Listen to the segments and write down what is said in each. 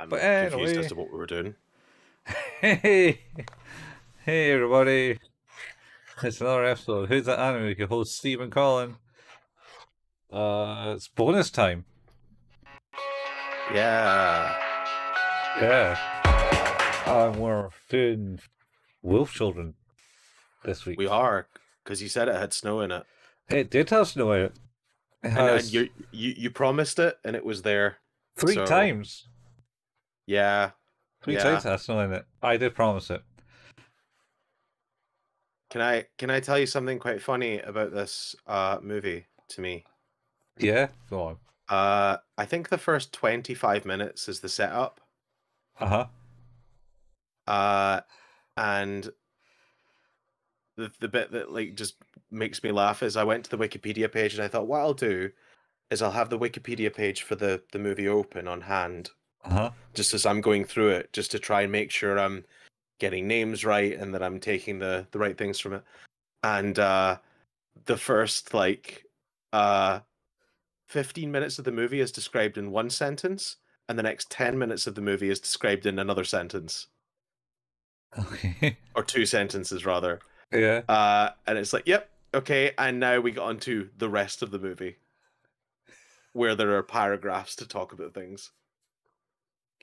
I'm But confused anyway. as to what we were doing. Hey, hey, everybody! It's another episode. Who's that anime? Your host Stephen Collin. Uh, it's bonus time. Yeah. Yeah, and we're doing Wolf Children this week. We are, because you said it had snow in it. It did have snow in it. It And, and you, you you promised it, and it was there. three so- times. Yeah. Three yeah. times it has snow in it. I did promise it. Can I can I tell you something quite funny about this uh movie to me? Yeah, go on. Uh, I think the first twenty five minutes is the setup. Uh huh. Uh, and the the bit that like just makes me laugh is I went to the Wikipedia page and I thought what I'll do is I'll have the Wikipedia page for the the movie open on hand Uh huh. just as I'm going through it, just to try and make sure I'm getting names right and that I'm taking the the right things from it. And uh the first like uh 15 minutes of the movie is described in one sentence and the next 10 minutes of the movie is described in another sentence Okay. or two sentences rather. yeah. Uh and it's like, yep, okay, and now we got on to the rest of the movie where there are paragraphs to talk about things.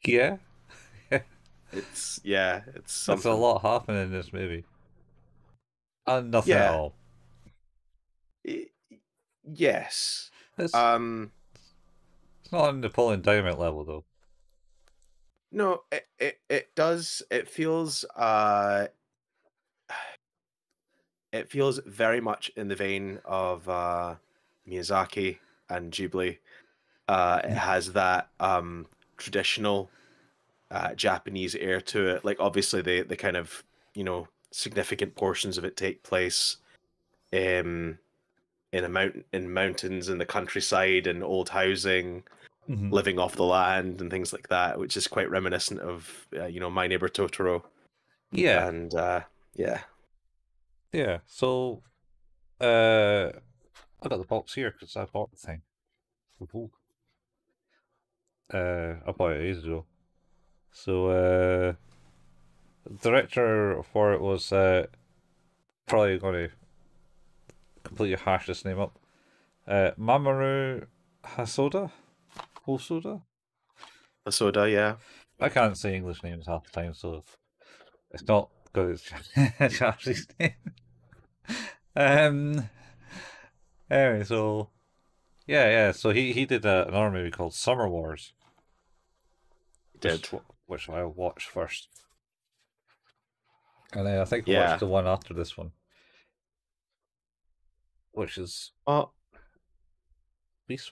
Yeah. It's yeah, it's That's something. a lot happening in this movie. And nothing at all. Y- Yes. It's, Um. it's not on Napoleon Dynamite level though. No. It, it it does. It feels. Uh. It feels very much in the vein of uh, Miyazaki and Ghibli. Uh, it has that um traditional uh, Japanese air to it. Like obviously the the kind of you know significant portions of it take place um in a mountain in mountains in the countryside and old housing Mhm. living off the land and things like that which is quite reminiscent of uh, you know my neighbor totoro Yeah. and uh yeah Yeah. So, uh, I got the box here because I bought the thing. Ooh. Uh, it ages ago. So, uh, the director for it was uh, probably going to completely hash this name up. Uh, Mamoru Hasoda, Hosoda. the soda yeah I can't say English names half the time, so it's not good. It's Japanese name. um. Anyway, so yeah, yeah. So he he did a, an horror movie called Summer Wars, did which, which I watched first, and then I think Yeah. watched the one after this one, which is oh Beast.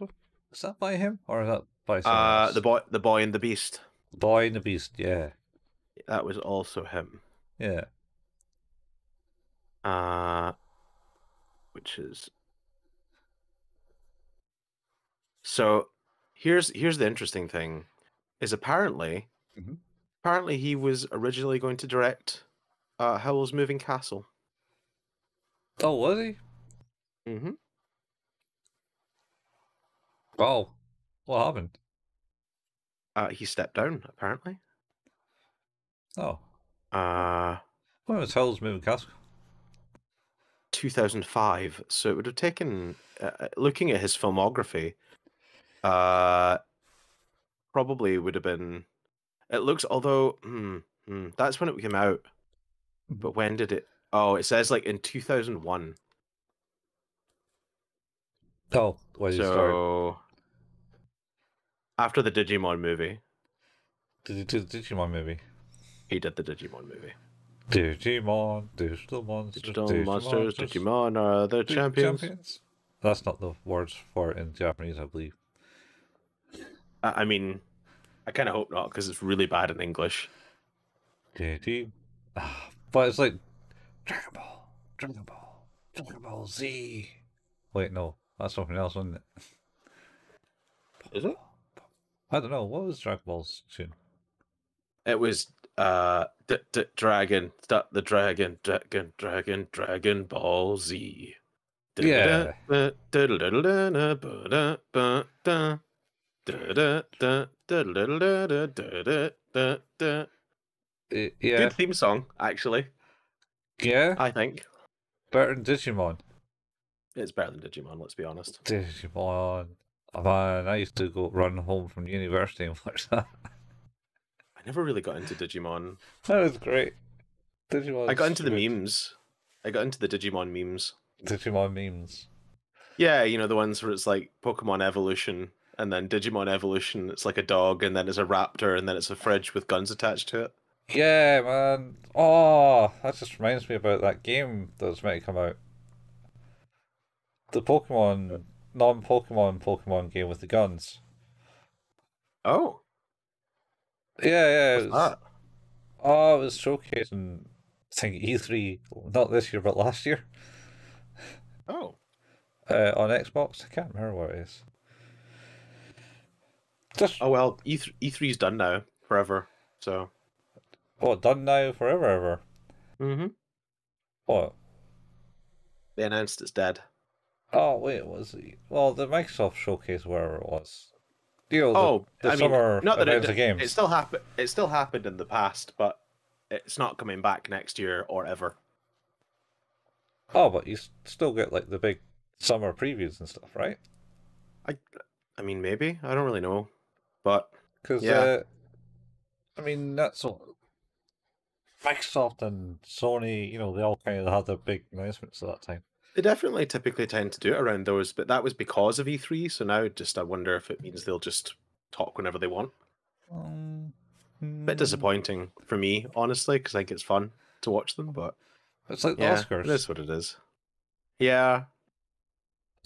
Is that by him or is that by someone uh the boy the boy and the beast Boy and the Beast? Yeah, that was also him yeah. uh which is so here's here's the interesting thing is apparently Mhm. apparently he was originally going to direct uh Howl's Moving Castle Oh, was he? mm-hmm. Oh, what happened? uh he stepped down apparently Oh, uh when was Hell's Moving Castle? 2005 so it would have taken uh, looking at his filmography uh probably would have been it looks although hmm, hmm, that's when it came out but when did it oh it says like in 2001 Oh, why did you start? so after the digimon movie Did you do the Digimon movie? he did the digimon movie Digimon, digital monsters, digital monsters digimon are the dig- champions, That's not the words for it in Japanese, I believe. I mean i kind of hope not because it's really bad in english Digi, Ah, but it's like Dragon Ball, Dragon Ball, Dragon Ball Z. Wait, no, that's something else, isn't it? is it I don't know. What was Dragon Ball's tune? It was uh d- d- dragon stop the dragon dragon dragon dragon ball z Yeah. Uh, yeah. Good theme song, actually. Yeah. I think. Better than Digimon. It's better than Digimon, let's be honest. Digimon. Man, I used to go run home from university and watch that. I never really got into Digimon. That was great. Digimon. I got into the memes. I got into the Digimon memes. Digimon memes. Yeah, you know, the ones where it's like Pokemon Evolution and then Digimon Evolution. It's like a dog, and then it's a raptor, and then it's a fridge with guns attached to it. Yeah, man. Oh, that just reminds me about that game that was meant to come out. The Pokemon, non-Pokemon Pokemon game with the guns. Oh, Yeah, yeah. what's was, that? oh, it was showcasing, I think E3, not this year, but last year, Oh, uh, on Xbox. I can't remember what it is. Just, oh well. E E three's done now, forever. So. what, done now, forever, ever? Mm-hmm. What? They announced it's dead. Oh, wait, was it? Well, the Microsoft showcase, wherever it was. You know, the, Oh, the I mean, summer not that it, events games. it still happened. It still happened in the past, but it's not coming back next year or ever. Oh, but you still get like the big summer previews and stuff, right? I, I mean, maybe I don't really know, but Because Yeah. uh, I mean that's what Microsoft and Sony, you know, they all kind of had their big announcements at that time. they definitely typically tend to do it around those. But that was because of E3. So now, just I wonder if it means they'll just talk whenever they want. Um, bit disappointing for me, honestly, because I think it's fun to watch them. But It's like the yeah, Oscars. it is what it is. Yeah,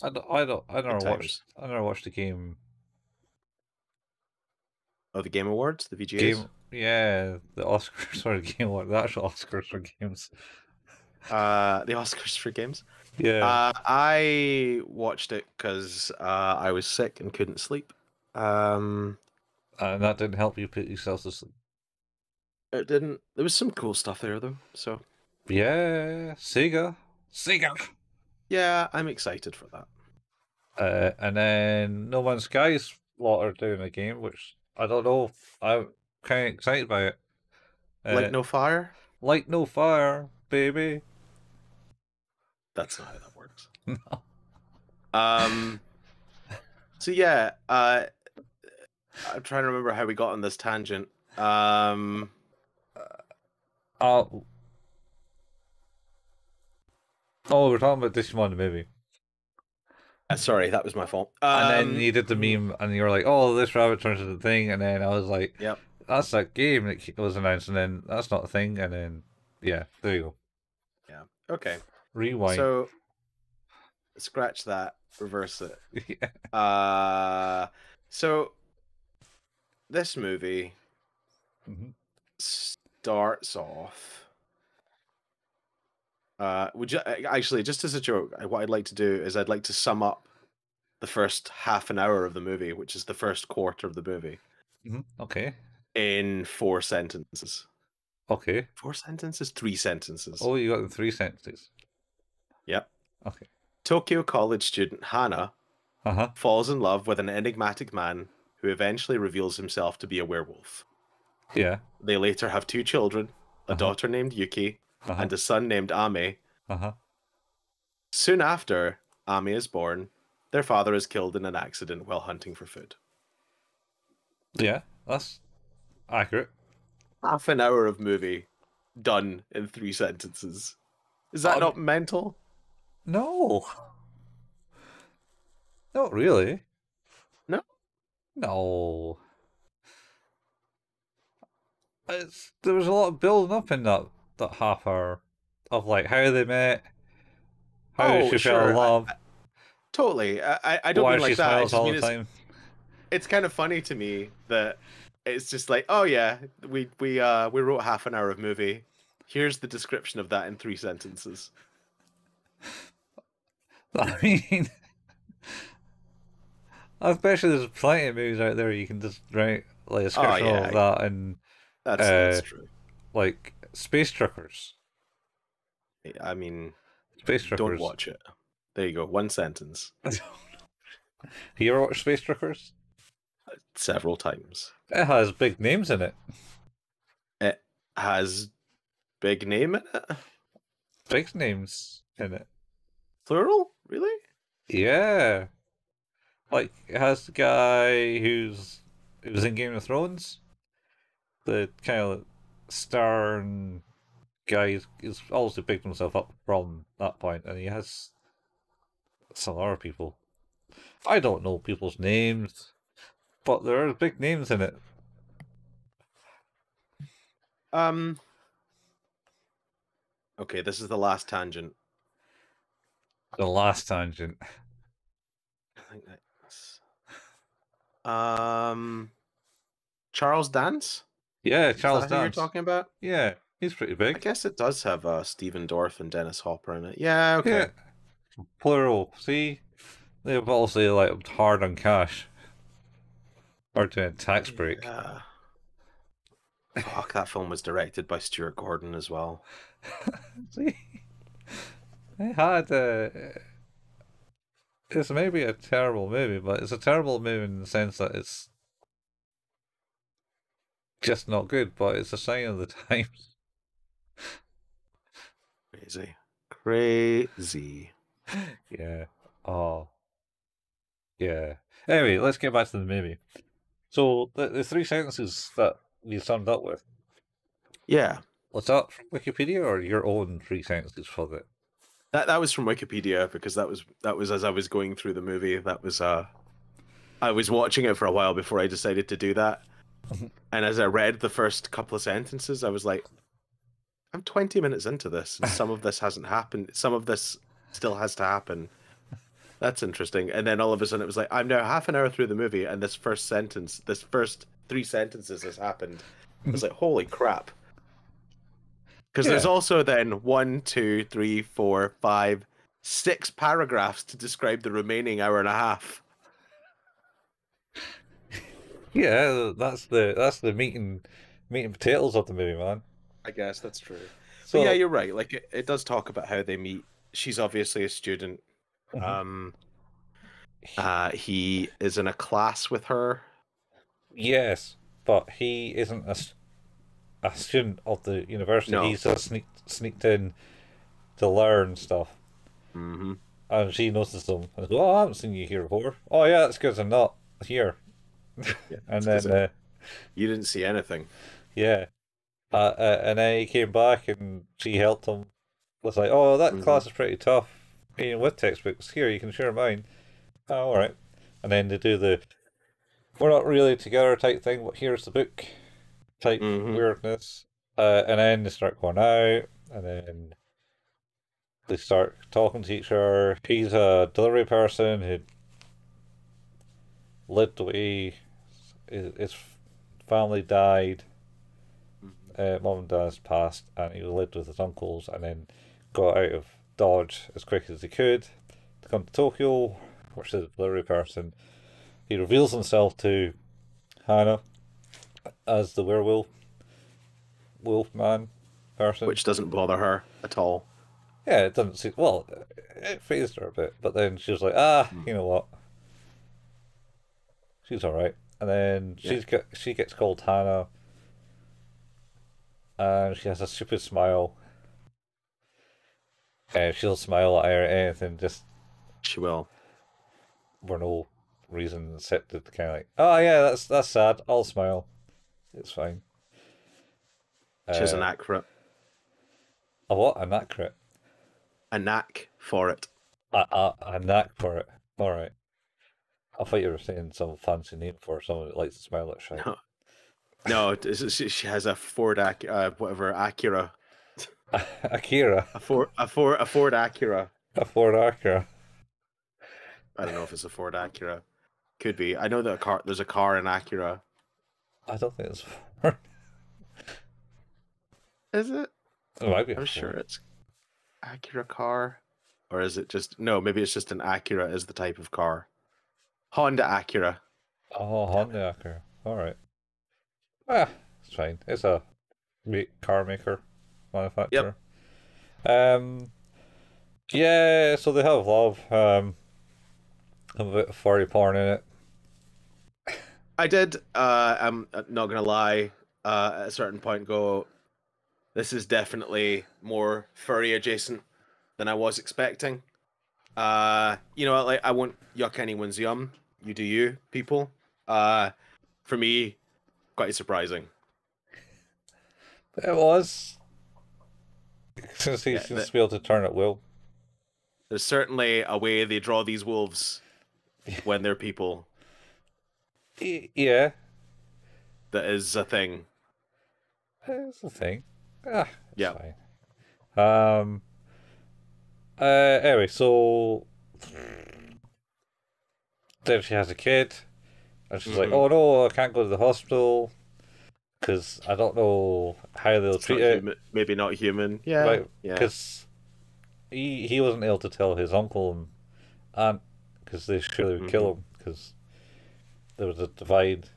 I don't, I don't, I never watched. I never watched the game. Oh, the Game Awards, the VGAs. Game, yeah, the Oscars or the game, Awards. the actual Oscars for games. Uh, the Oscars for games. Yeah, Uh, I watched it because uh, I was sick and couldn't sleep. Um, and that didn't help you put yourself to sleep. it didn't. There was some cool stuff there though. So Yeah, Sega, Sega. yeah, I'm excited for that. Uh, and then No Man's Sky's lot are doing a game, which I don't know. I'm kind of excited by it. Uh, Like no fire. Light no fire, baby. That's not how that works. No. Um. So yeah, uh, I'm trying to remember how we got on this tangent. Um. Oh. Oh, we're talking about Digimon the movie. Uh, Sorry, that was my fault. And Um, then you did the meme, and you were like, "Oh, this rabbit turns into the thing," and then I was like, Yep. that's that game that was announced," and then that's not a thing, and then yeah, there you go. Yeah. Okay. Rewind. So scratch that. Reverse it. yeah. Uh. So this movie Mhm. starts off. Uh, would you actually just as a joke? What I'd like to do is I'd like to sum up the first half an hour of the movie, which is the first quarter of the movie, Mhm. Okay. in four sentences. Okay. Four sentences, three sentences. Oh, you got the three sentences. Yep. Okay. Tokyo college student Hana Uh huh. falls in love with an enigmatic man who eventually reveals himself to be a werewolf. Yeah. They later have two children, a Uh-huh. daughter named Yuki Uh huh. and a son named Ame. Uh huh. Soon after Ame is born, their father is killed in an accident while hunting for food. Yeah, that's accurate. Half an hour of movie done in three sentences. Is that Um, not mental? No. Not really. No? No. It's, there was a lot of building up in that, that half hour of like how they met, how Oh, she fell sure. in I- love, Totally. I, I- I don't why mean like that. I just all mean the it's, time. it's kind of funny to me that it's just like, oh yeah, we we uh we wrote half an hour of movie. Here's the description of that in three sentences. I mean, I you there's plenty of movies out there you can just write like a description Oh, yeah. of that and That's that's Uh, true. like space truckers. I mean, Space truckers. don't watch it. There you go. One sentence. you ever watch Space Truckers? several times. It has big names in it. It has big name in it. Big names in it. Plural? Really? Yeah. Like it has the guy who's who's in Game of Thrones. The kind of stern guy is, is obviously picked himself up from that point and he has some other people. I don't know people's names, but there are big names in it. Um. Okay, this is the last tangent. The last tangent. I think that's. Um. Charles Dance. Yeah, Charles who you're talking about. Yeah, he's pretty big. I guess it does have uh, Stephen Dorff and Dennis Hopper in it. Yeah. Okay. Yeah. Plural. See? They've also like hard on cash. Or doing a tax break. Yeah. Fuck, that film was directed by Stuart Gordon as well. See? They had uh it's maybe a terrible movie, but it's a terrible movie in the sense that it's just not good, but it's a sign of the times. Crazy. Crazy. Yeah. Oh. Yeah. Anyway, let's get back to the movie. So the, the three sentences that you summed up with, Yeah. was that from Wikipedia or your own three sentences for it? That that was from Wikipedia because that was that was as I was going through the movie. That was uh I was watching it for a while before I decided to do that. and as I read the first couple of sentences, I was like, I'm 20 minutes into this, and some of this hasn't happened. Some of this still has to happen. That's interesting. And then all of a sudden, it was like, I'm now half an hour through the movie, and this first sentence, this first three sentences has happened. I was like, holy crap. Because there's also then one, two, three, four, five, six paragraphs to describe the remaining hour and a half. Yeah, that's the that's the meat and meat and potatoes of the movie, man. I guess that's true. So But yeah, you're right. Like it, it does talk about how they meet. She's obviously a student. Mhm. Um, uh, he is in a class with her. yes, but he isn't a, a student of the university. No. He's just sneaked sneaked in to learn stuff, Mm-hmm. and she notices him and goes, "Oh, I haven't seen you here before." Oh yeah, that's because I'm not here. Yeah, And then uh, you didn't see anything. Yeah. Uh, uh, and then he came back and she helped him. Was like, oh, that Mhm. class is pretty tough. Even with textbooks, here you can share mine. Oh, all right. And then they do the, we're not really together type thing, but here's the book type Mhm. weirdness. Uh, and then they start going out, and then they start talking to each other. He's a delivery person who lived away. His his family died uh, mom and dad's passed, and he lived with his uncles, and then got out of Dodge as quick as he could to come to Tokyo, which is a delivery person. He reveals himself to Hana as the werewolf, wolf man person. which doesn't bother her at all. yeah, it doesn't seem well. It phased her a bit, but then she was like, ah, you know what? She's all right. And then Yeah. she's get, she gets called Hana, and she has a stupid smile. And she'll smile at her anything just She will. for no reason except to kind of like, oh yeah, that's that's sad. I'll smile. It's fine. She's Uh, an accurate a what? An accurate. a knack for it. A, a, a knack for it. All right. I thought you were saying some fancy name for someone that likes to smile at shit. No. No, she, she has a Ford Ac- uh, whatever Acura, Akira. a Ford a Ford a Ford Acura. A Ford Acura. I don't know if it's a Ford Acura. Could be. I know that a car. There's a car in Acura. I don't think it's Ford. Is it? It might be. I'm sure it's Acura car, or is it just no? Maybe it's just an Acura is the type of car. Honda Acura. Oh, Honda Acura. All right. Ah, it's fine. It's a car maker, manufacturer. Um. Yeah, so they have love. Um. A bit of furry porn in it. I did. Uh, I'm not gonna lie. Uh, at a certain point, go. This is definitely more furry adjacent than I was expecting. Uh, you know, like I won't yuck anyone's yum. You do you, people. Uh, for me, quite surprising. It was. Since he Yeah, seems to be able to turn at will. There's certainly a way they draw these wolves when they're people. Yeah, That is a thing. that's a thing. Ah, Yeah. fine. Um. Uh. Anyway, so then she has a kid, and she's like, Mhm. "Oh no, I can't go to the hospital because I don't know how they'll It's treat not it." human, maybe not human. Yeah. right? Yeah. Because he he wasn't able to tell his uncle and aunt because they surely would kill him because there was a divide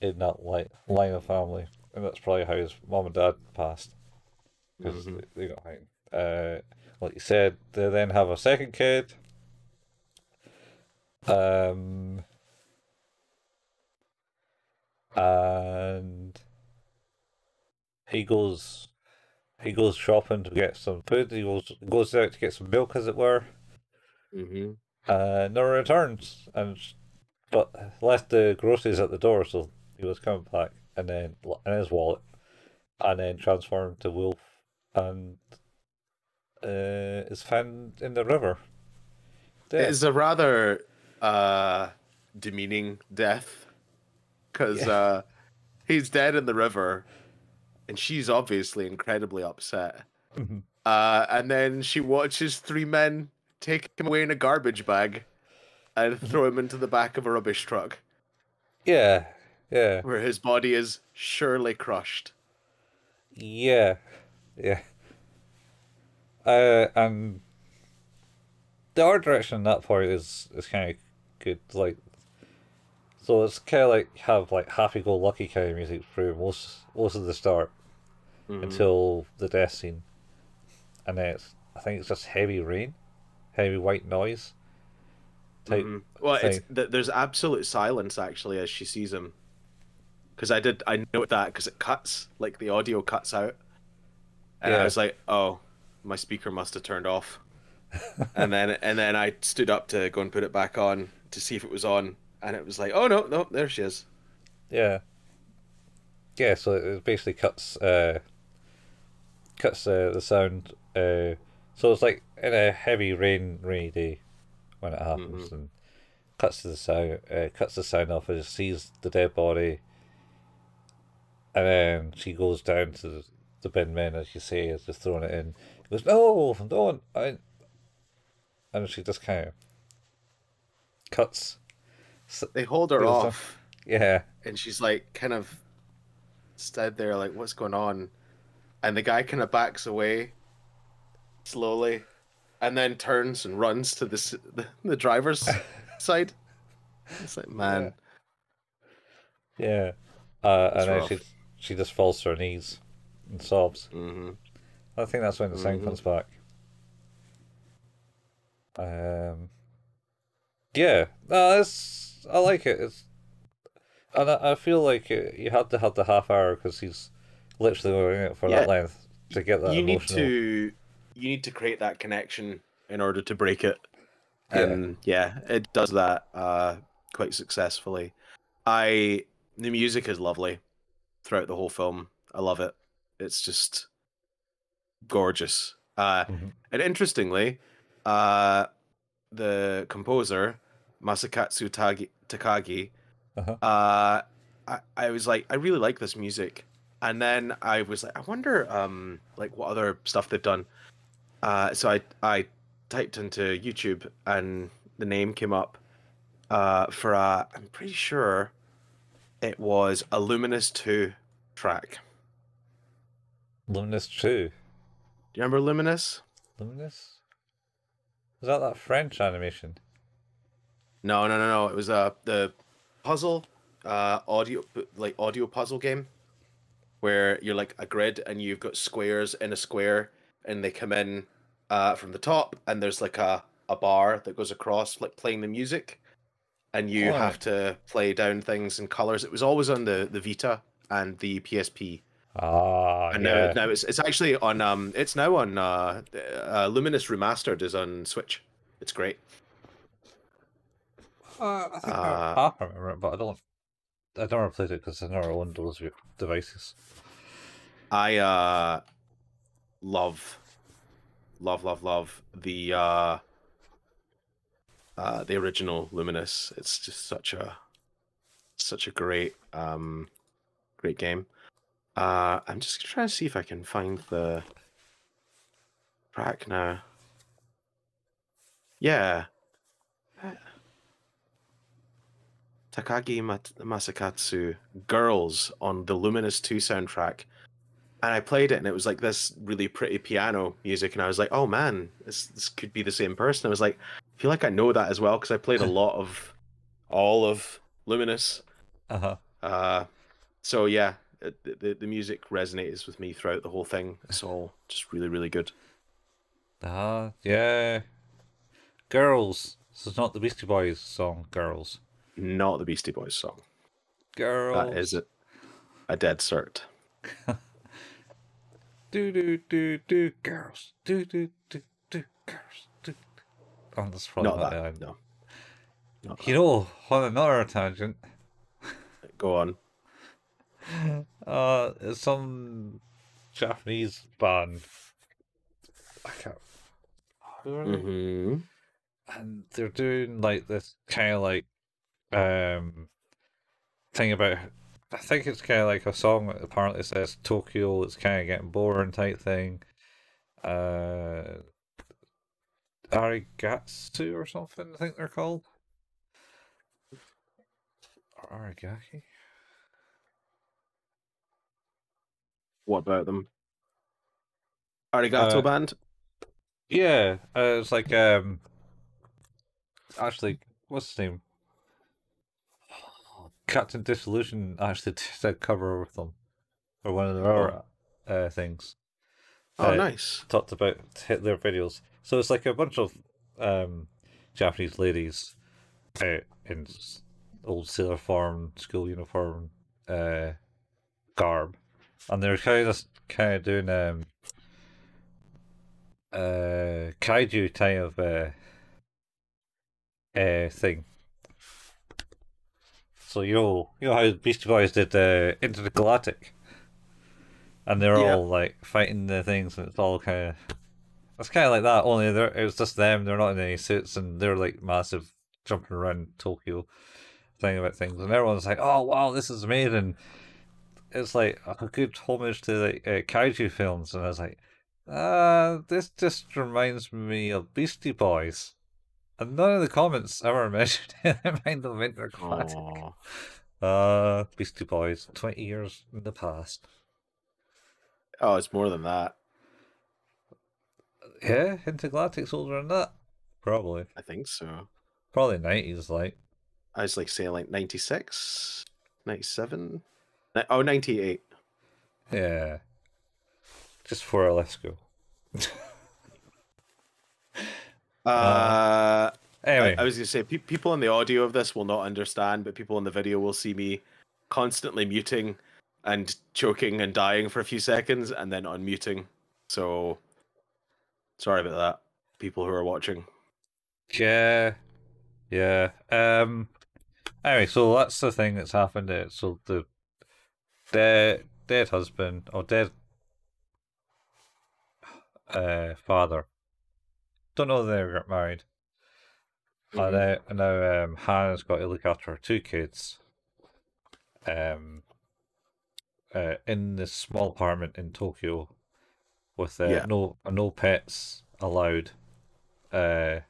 in that li- line of family, and that's probably how his mom and dad passed because Mhm. they, they got hanged. Uh, like you said, they then have a second kid. Um, and he goes he goes shopping to get some food. He goes goes out to get some milk, as it were, hmm and never returns. And but left the groceries at the door, so he was coming back, and then in his wallet, and then transformed to wolf, and uh, is found in the river. It Dead. is a rather uh, demeaning death because Yeah. uh, he's dead in the river, and she's obviously incredibly upset. Mhm. Uh, and then she watches three men take him away in a garbage bag and throw him into the back of a rubbish truck, Yeah, yeah, where his body is surely crushed. yeah, yeah. Uh, and the art direction in that part is is kind of good. Like, so it's kind of like have like happy-go-lucky kind of music through most most of the start Mhm. until the death scene, and then it's I think it's just heavy rain, heavy white noise. Type. Mhm. Well, it's thing. th- there's absolute silence actually as she sees him. Because I did I note that because it cuts like the audio cuts out, and Yeah. I was like, oh, my speaker must have turned off. and then and then I stood up to go and put it back on to see if it was on, and it was like, oh no, no, there she is. Yeah. Yeah, so it basically cuts uh cuts uh, the sound uh so it's like in a heavy rain rainy day when it happens and cuts the sound uh, cuts the sound off and sees the dead body and then she goes down to the, the bin men as you say is just throwing it in he no don't I and she just kind of cuts They hold her off, yeah and she's like kind of stood there like, what's going on? And the guy kind of backs away slowly, and then turns and runs to the the, the driver's side. It's like, man. Yeah. Uh, That's and then rough. she she just falls to her knees and sobs. hmm I think that's when the sound Mhm. comes back. Um. Yeah, no, it's I like it. It's and I, I feel like it, you had to have the half hour because he's literally going it for Yeah. that length to get that you need to you need to create that connection in order to break it Yeah. and yeah it does that uh quite successfully i the music is lovely throughout the whole film i love it it's just gorgeous uh Mhm. and interestingly uh the composer masakatsu Tagi- takagi Uh-huh. uh I, I was like i really like this music and then i was like i wonder um like what other stuff they've done uh so i i typed into youtube and the name came up uh for a i'm pretty sure it was a Lumines 2 track Lumines Two. Do you remember Lumines Lumines. Was that that French animation? no no no no it was uh the puzzle uh audio like audio puzzle game where you're like a grid and you've got squares in a square and they come in uh from the top and there's like a a bar that goes across like playing the music and you Oh. have to play down things in colors. It was always on the the Vita and the PSP, Ah, and yeah. now now it's it's actually on um it's now on uh, uh Lumines Remastered is on Switch. It's great. Uh, I think Uh, I half remember it, but I don't. I never played it because I never owned those devices. I uh love love love love the uh uh the original Lumines. It's just such a such a great um great game. Uh I'm just trying to see if I can find the track now. Yeah. Takagi Mat- Masakatsu Girls on the Lumines 2 soundtrack. And I played it and it was like this really pretty piano music and I was like, "Oh man, this this could be the same person." I was like, I feel like I know that as well because I played a lot of all of Lumines. Uh huh. Uh so yeah, the the music resonates with me throughout the whole thing. It's all just really really good. Ah, yeah. Girls. This is not the Beastie Boys song. Girls. Not the Beastie Boys song. Girls. That is it. A dead cert. Do do do do. Girls. Do do do do. Girls. Do. Oh, that's probably Not not, that. No. Not You know, on another tangent, that. Go on. uh, some Japanese band. I can't. Who are they? hmm and they're doing like this kind of like um thing about I think it's kind of like a song that apparently says Tokyo it's kind of getting boring type thing uh Arigatsu or something I think they're called Arigaki What about them? Arigato Uh, band? yeah uh, it's like um actually what's his name Captain Disillusion actually did a cover with them or one of their other uh, things Oh, uh, nice. talked about hit their videos. So it's like a bunch of um, Japanese ladies uh, in old sailor form, school uniform, uh, garb, and they're kind of kind of doing um, uh, kaiju type of uh, uh, thing. So you know, you know how Beastie Boys did uh, Intergalactic, and they're Yeah. all like fighting the things, and it's all kind of it's kind of like that. Only they're it's just them. They're not in any suits, and they're like massive jumping around Tokyo, thing about things, and everyone's like, "Oh wow, this is amazing." It's like a good homage to like uh, kaiju films, and I was like, "Uh, this just reminds me of Beastie Boys." And none of the comments ever mentioned it. Mind the Winter Classic. Aw. Uh, Beastie Boys, 20 years in the past. Oh, it's more than that. Yeah, Intergalactic's older than that. Probably. I think so. Probably 90s, like. I was like saying like 96, 97, Ni- oh, 98. Yeah. Just for a let's go. Uh, Anyway, I, I was gonna say pe- people in the audio of this will not understand, but people in the video will see me constantly muting and choking and dying for a few seconds and then unmuting. So sorry about that, people who are watching. yeah. Yeah. Um. Anyway, so that's the thing that's happened. There. So the dead, dead husband or dead uh father. Don't know they got married. And Mhm. now, and now um, Hana's got to look after her two kids. Um, uh, in this small apartment in Tokyo, with uh, Yeah. no no pets allowed. Uh,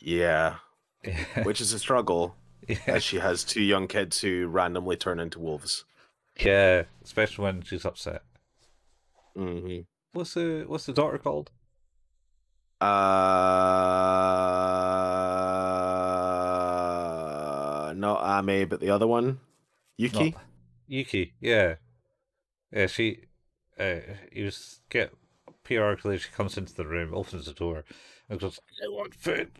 Yeah, yeah, which is a struggle yeah, as she has two young kids who randomly turn into wolves. Yeah, especially when she's upset. hmm What's the what's the daughter called? Uh, not Ame, but the other one, Yuki. Not- Yuki, yeah, yeah. She, uh, you just get periodically. She comes into the room, opens the door, and goes, "I want food,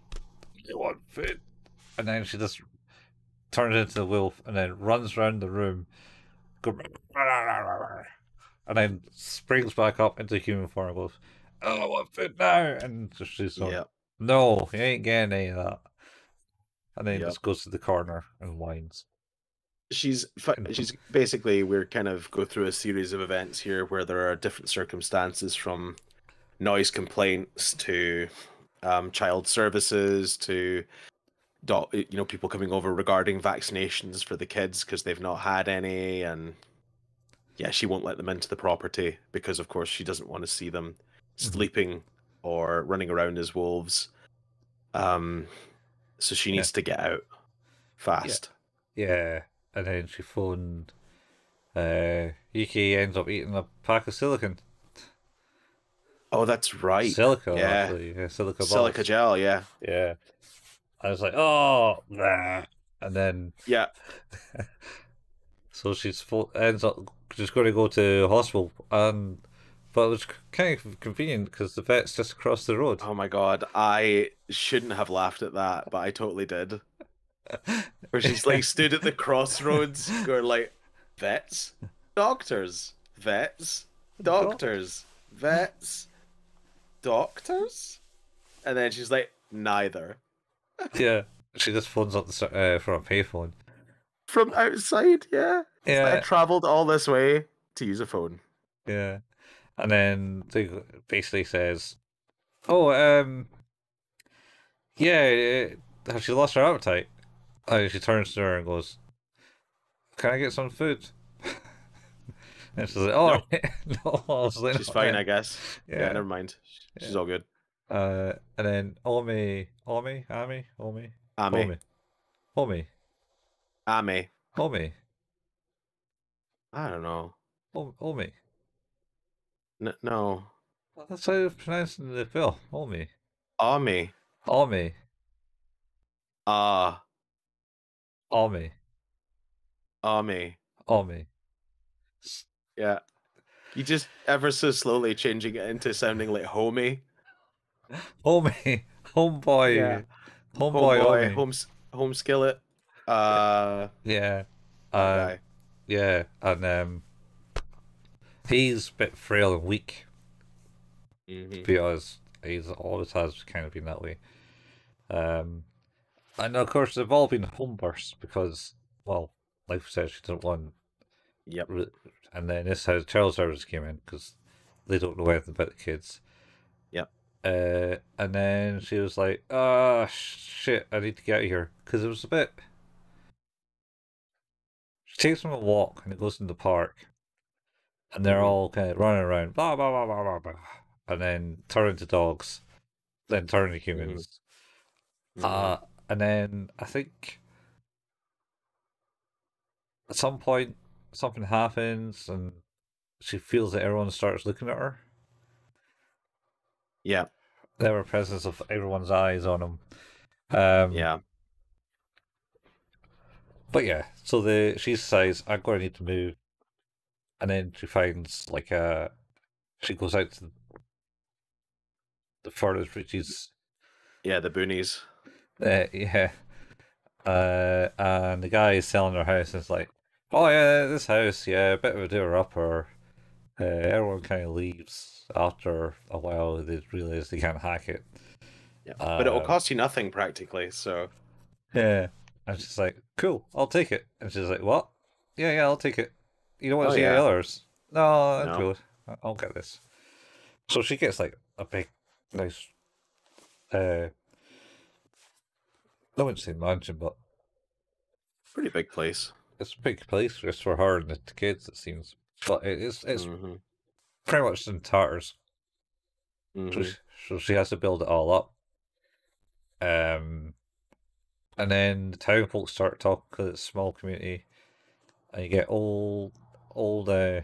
I want food," and then she just turns into the wolf and then runs around the room, and then springs back up into human form and goes, "Oh, I want food now!" And she's like, Yeah. "No, you ain't getting any of that." And then Yep. just goes to the corner and whines. she's she's basically we're kind of go through a series of events here where there are different circumstances from noise complaints to um, child services to you know people coming over regarding vaccinations for the kids because they've not had any and yeah she won't let them into the property because of course she doesn't want to see them sleeping or running around as wolves um so she Yeah. needs to get out fast Yeah, and then she phoned. Uh, Yuki ends up eating a pack of silicon. oh that's right Silica, Yeah. actually. Yeah, silica silica gel yeah Yeah. I was like, oh, nah. And then, yeah. So she's full, ends up just going to go to hospital. and But it was kind of convenient because the vet's just across the road. oh my god. I shouldn't have laughed at that but i totally did. Where she's like stood at the crossroads going like vets? Doctors? Vets? Doctors? Vets? Doctors? And then she's like neither yeah. She just phones up the, uh, from a payphone. from outside yeah yeah. i traveled all this way to use a phone Yeah. And then they basically says, "Oh, um, yeah, uh, she lost her appetite?" And she turns to her and goes, "Can I get some food?" and she's like, "Oh, no, obviously she's fine yeah." i guess yeah, Yeah. never mind she's Yeah. all good Uh, and then Omi, Omi, Ami, Omi, ame Omi, Omi, ame Omi, i don't know. Omi, Omi. N- no. That's how it's pronounced in the film. Omi, ame Omi, ah Omi, ame Omi. Yeah. You just ever so slowly changing it into sounding like homie. Homie, homeboy, Yeah. homeboy, Homeboy, home, home skillet. Uh, yeah, uh, yeah, and um, he's a bit frail and weak Mhm. because he's always has kind of been that way. Um, and of course they've all been home births because, well, like we said, she didn't want, Yep. and then this how child services came in because they don't know anything about the kids. Uh, and then she was like, "Ah, shit, I need to get out of here," because it was a bit. She takes them a walk and it goes in the park, and they're Mhm. all kind of running around, blah blah blah blah blah blah, and then turn into dogs, then turn into humans. Mhm. Uh, and then I think at some point something happens and she feels that everyone starts looking at her. Yeah. There were presence of everyone's eyes on him. Um, Yeah. But yeah, so the she decides I'm going to need to move, and then she finds like a she goes out to the furthest reaches. Yeah. The boonies. Uh, yeah, uh, and the guy is selling her house. And it's like, oh yeah, this house, yeah, a bit of a doer upper. Uh, everyone kind of leaves after a while. They realize they can't hack it. Yeah. but it'll Uh, cost you nothing practically. So Yeah. And she's like, cool, I'll take it. And she's like, what? Yeah, yeah, I'll take it. You don't want to Oh, see yeah. any others? No, No. I- I'll get this. So she gets like a big, nice, uh, I wouldn't say mansion, but pretty big place. it's a big place just for her and the kids, it seems. But it is, it's Mhm. pretty much in tatters. So, Mhm. she, so she has to build it all up. Um, and then the town folks start talking because it's a small community, and you get old, old, uh,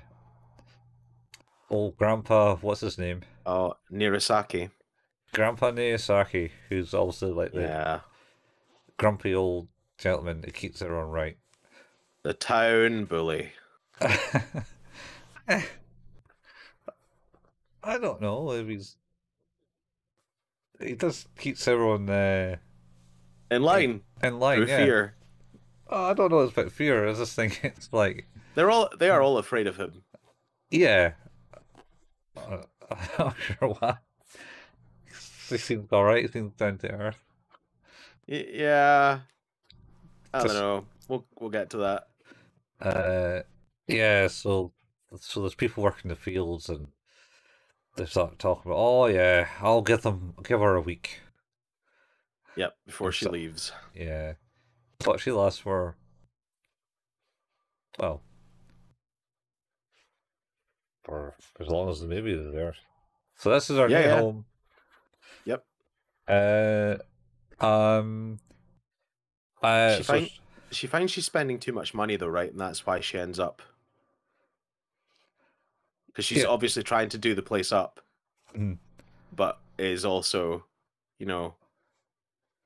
old grandpa. What's his name? Oh, Nirasaki. Grandpa Niyasaki, who's also like the Yeah. grumpy old gentleman that keeps everyone right. The town bully. I don't know if he's. He does keeps everyone uh, In line. in line. Through yeah. fear. Oh, I don't know. It's about fear. I just think it's like, They're all they are all afraid of him. yeah. Uh, I'm not sure why. He seems alright. He seems down to earth. Yeah. I Just- don't know. We'll we'll get to that. Uh, yeah. So, so there's people working the fields, and they start talking about, oh yeah, I'll give them, give her a week. Yep, before she So- leaves. Yeah, but she lasts for, well, for as long as the baby is there. So this is our Yeah, new yeah. home. Yep. Uh, um, uh, She so find- She finds she's spending too much money though, right? And that's why she ends up because she's Yeah. obviously trying to do the place up, Mhm. but is also, you know,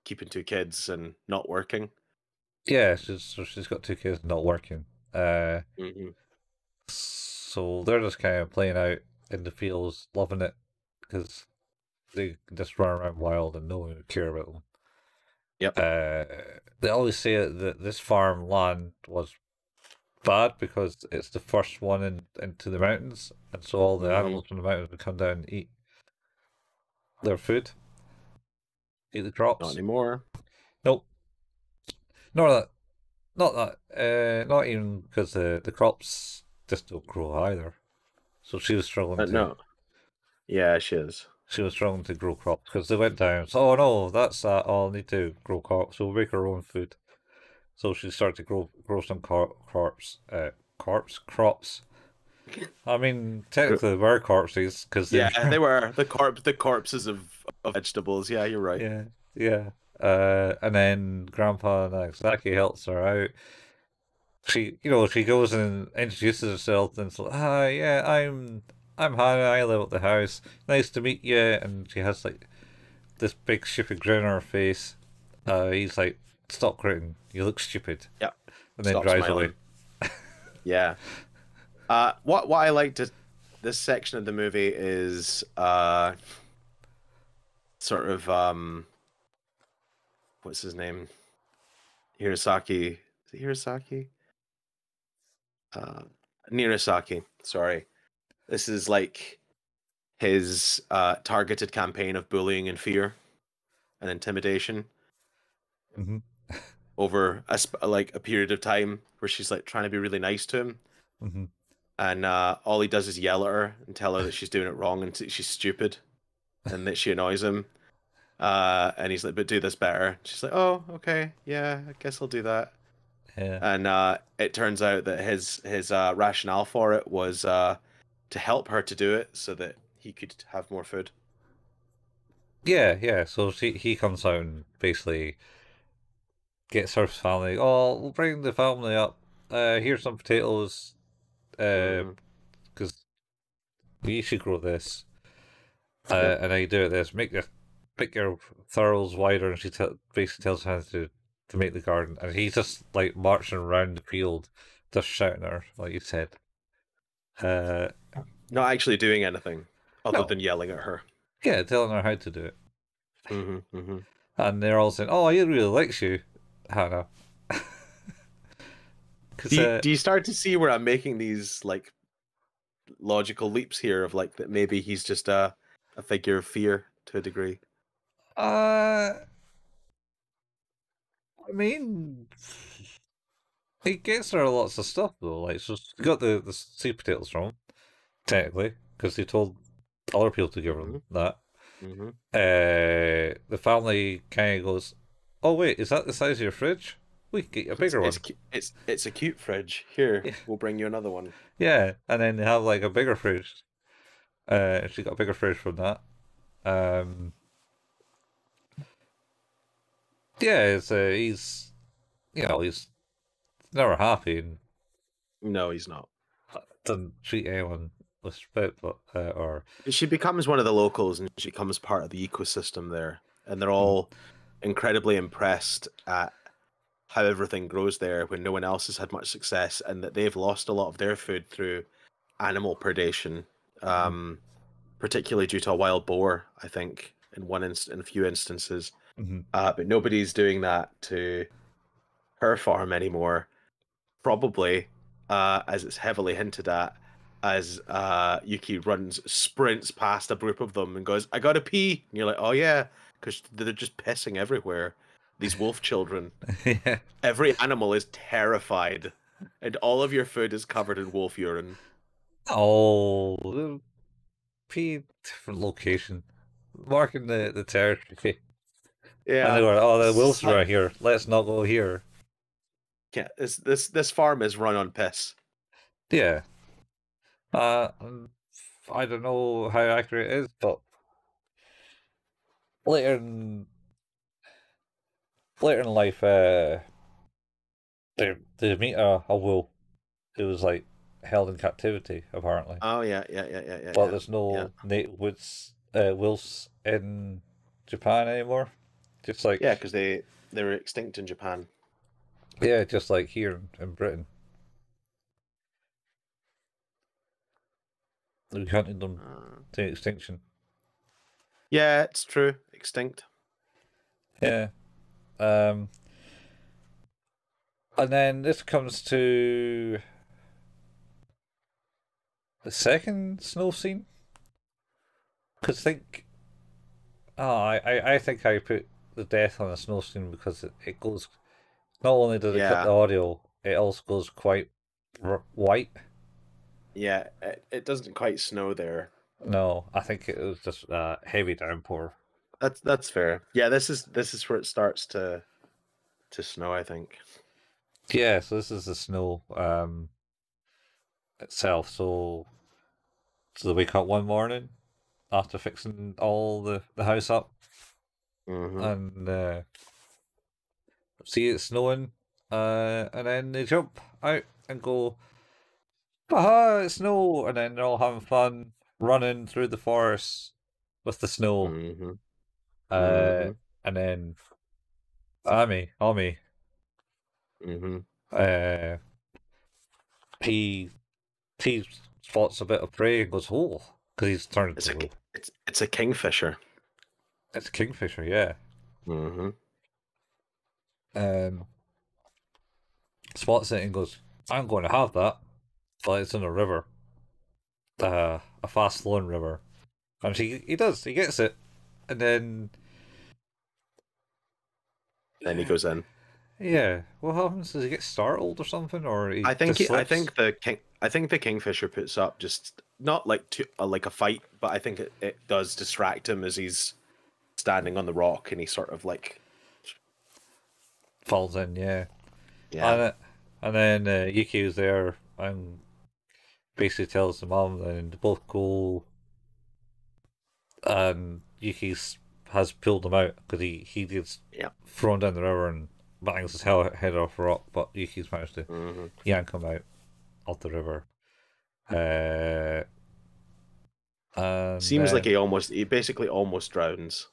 keeping two kids and not working. yeah, she's so she's got two kids not working. Uh, hmm so they're just kind of playing out in the fields, loving it because they can just run around wild and no one would care about them. Yep. Uh, they always say that this farm land was bad because it's the first one in, into the mountains, and so all the Mhm. animals from the mountains would come down and eat their food, eat the crops. Not anymore. Nope. Nor that. Not that. Uh, not even because the the crops just don't grow either. So she was struggling. Uh, to, no. Yeah, she is. She was struggling to grow crops because they went down. So oh no, that's that. Oh, I need to grow crops. So we'll make our own food. So she started to grow grow some cor- crops. Uh, crops crops. I mean, technically they were corpses because Yeah, they were the corp the corpses of, of vegetables. Yeah, you're right. Yeah, yeah. Uh, and then Grandpa Nagasaki helps her out. She, you know, she goes and introduces herself and it's like, "Hi, yeah, I'm, I'm Hana. I live at the house. Nice to meet you." And she has like this big stupid grin on her face. Uh, he's like, "Stop grinning. You look stupid." Yeah. And then Stop drives smiling. away. Yeah. Uh, what what I liked is this section of the movie is uh, sort of um, what's his name? Hirosaki. Is it Hirosaki? Uh, Nirasaki. Sorry. This is like his uh, targeted campaign of bullying and fear and intimidation Mhm. Over a sp- like a period of time where she's like trying to be really nice to him hmm and uh, all he does is yell at her and tell her that she's doing it wrong and she's stupid and that she annoys him. Uh, and he's like, "But do this better." She's like, "Oh, okay, yeah, I guess I'll do that." Yeah. And uh, it turns out that his his uh, rationale for it was uh, to help her to do it so that he could have more food. Yeah, yeah. So she he comes out and basically gets her family. Oh, we'll bring the family up. Uh, here's some potatoes. Uh, Mhm. because we should grow this. Uh, and I do it this. Make your make your thurrows wider, and she basically tells her how to to make the garden, and he's just like marching around the field, just shouting at her, like you said. Uh, Not actually doing anything other No. than yelling at her. yeah, telling her how to do it. hmm hmm And they're all saying, "Oh, he really likes you, Hana." Because Do you, uh, do you start to see where I'm making these like logical leaps here of like that maybe he's just a a figure of fear to a degree? uh, I mean, he gets her lots of stuff though. Like, so she got the the sweet potatoes from him, technically, because he told other people to give him that. hmm Uh, the family kind of goes, "Oh wait, is that the size of your fridge? We can get you a bigger one." It's, it's it's a cute fridge. Here, Yeah. we'll bring you another one. Yeah, and then they have like a bigger fridge. Uh, she got a bigger fridge from that. Um, yeah, it's uh, he's, you know, he's never happy and No, he's not. doesn't treat anyone with respect, but uh, or She becomes one of the locals, and she becomes part of the ecosystem there, and they're all incredibly impressed at how everything grows there when no one else has had much success, and that they've lost a lot of their food through animal predation, um, particularly due to a wild boar. I think in one inst- in a few instances, Mhm. uh, but nobody's doing that to her farm anymore. Probably, uh, as it's heavily hinted at, as uh, Yuki runs, sprints past a group of them and goes, "I gotta pee." And you're like, "Oh yeah," because they're just pissing everywhere. These wolf children. yeah. Every animal is terrified, and all of your food is covered in wolf urine. Oh, P different location, marking the the territory. Yeah. And they were, oh, the wolves are right here. Let's not go here. Yeah, this this this farm is run on piss. Yeah. Uh, I don't know how accurate it is, but later in later in life, uh, they they meet a, a wolf who was like held in captivity, apparently. Oh yeah, yeah, yeah, yeah, yeah. but yeah. there's no yeah. native woods uh, wolves in Japan anymore. Just like Yeah, because they they were extinct in Japan. yeah, just like here in, in Britain. We hunted them Uh, to extinction. Yeah, it's true. Extinct. Yeah. Um. And then this comes to the second snow scene. Because think, oh, I, I, I think I put the death on the snow scene because it, it goes. Not only does it Yeah. cut the audio, it also goes quite r- white. Yeah, it, it doesn't quite snow there. No, I think it was just a heavy downpour. That's that's fair. Yeah, this is this is where it starts to to snow. I think. Yeah, so this is the snow um itself. So so they wake up one morning after fixing all the, the house up hmm and uh see it snowing, uh and then they jump out and go Aha, it's snow and then they're all having fun running through the forest with the snow. hmm Uh Mhm. and then Ame, Ame, hmm uh, he he spots a bit of prey and goes, "Oh," because he's turned It's a it's it's a kingfisher. it's a kingfisher, yeah. hmm Um, spots it and goes, "I'm going to have that," but it's in a river, uh, a fast flowing river, and he he does he gets it, and then Then he goes in. yeah, what happens? Does he get startled or something, or I think he, I think the king I think the kingfisher puts up just not like to uh, like a fight, but I think it, it does distract him as he's standing on the rock and he sort of like falls in, yeah. yeah And, and then uh, Yuki was there and basically tells the mom, and they both go. And Yuki's has pulled them out because he he gets Yeah. thrown down the river and bangs his hell, head off a rock, but Yuki's managed to Mhm. yank him out of the river. Uh, and seems like he almost he basically almost drowns.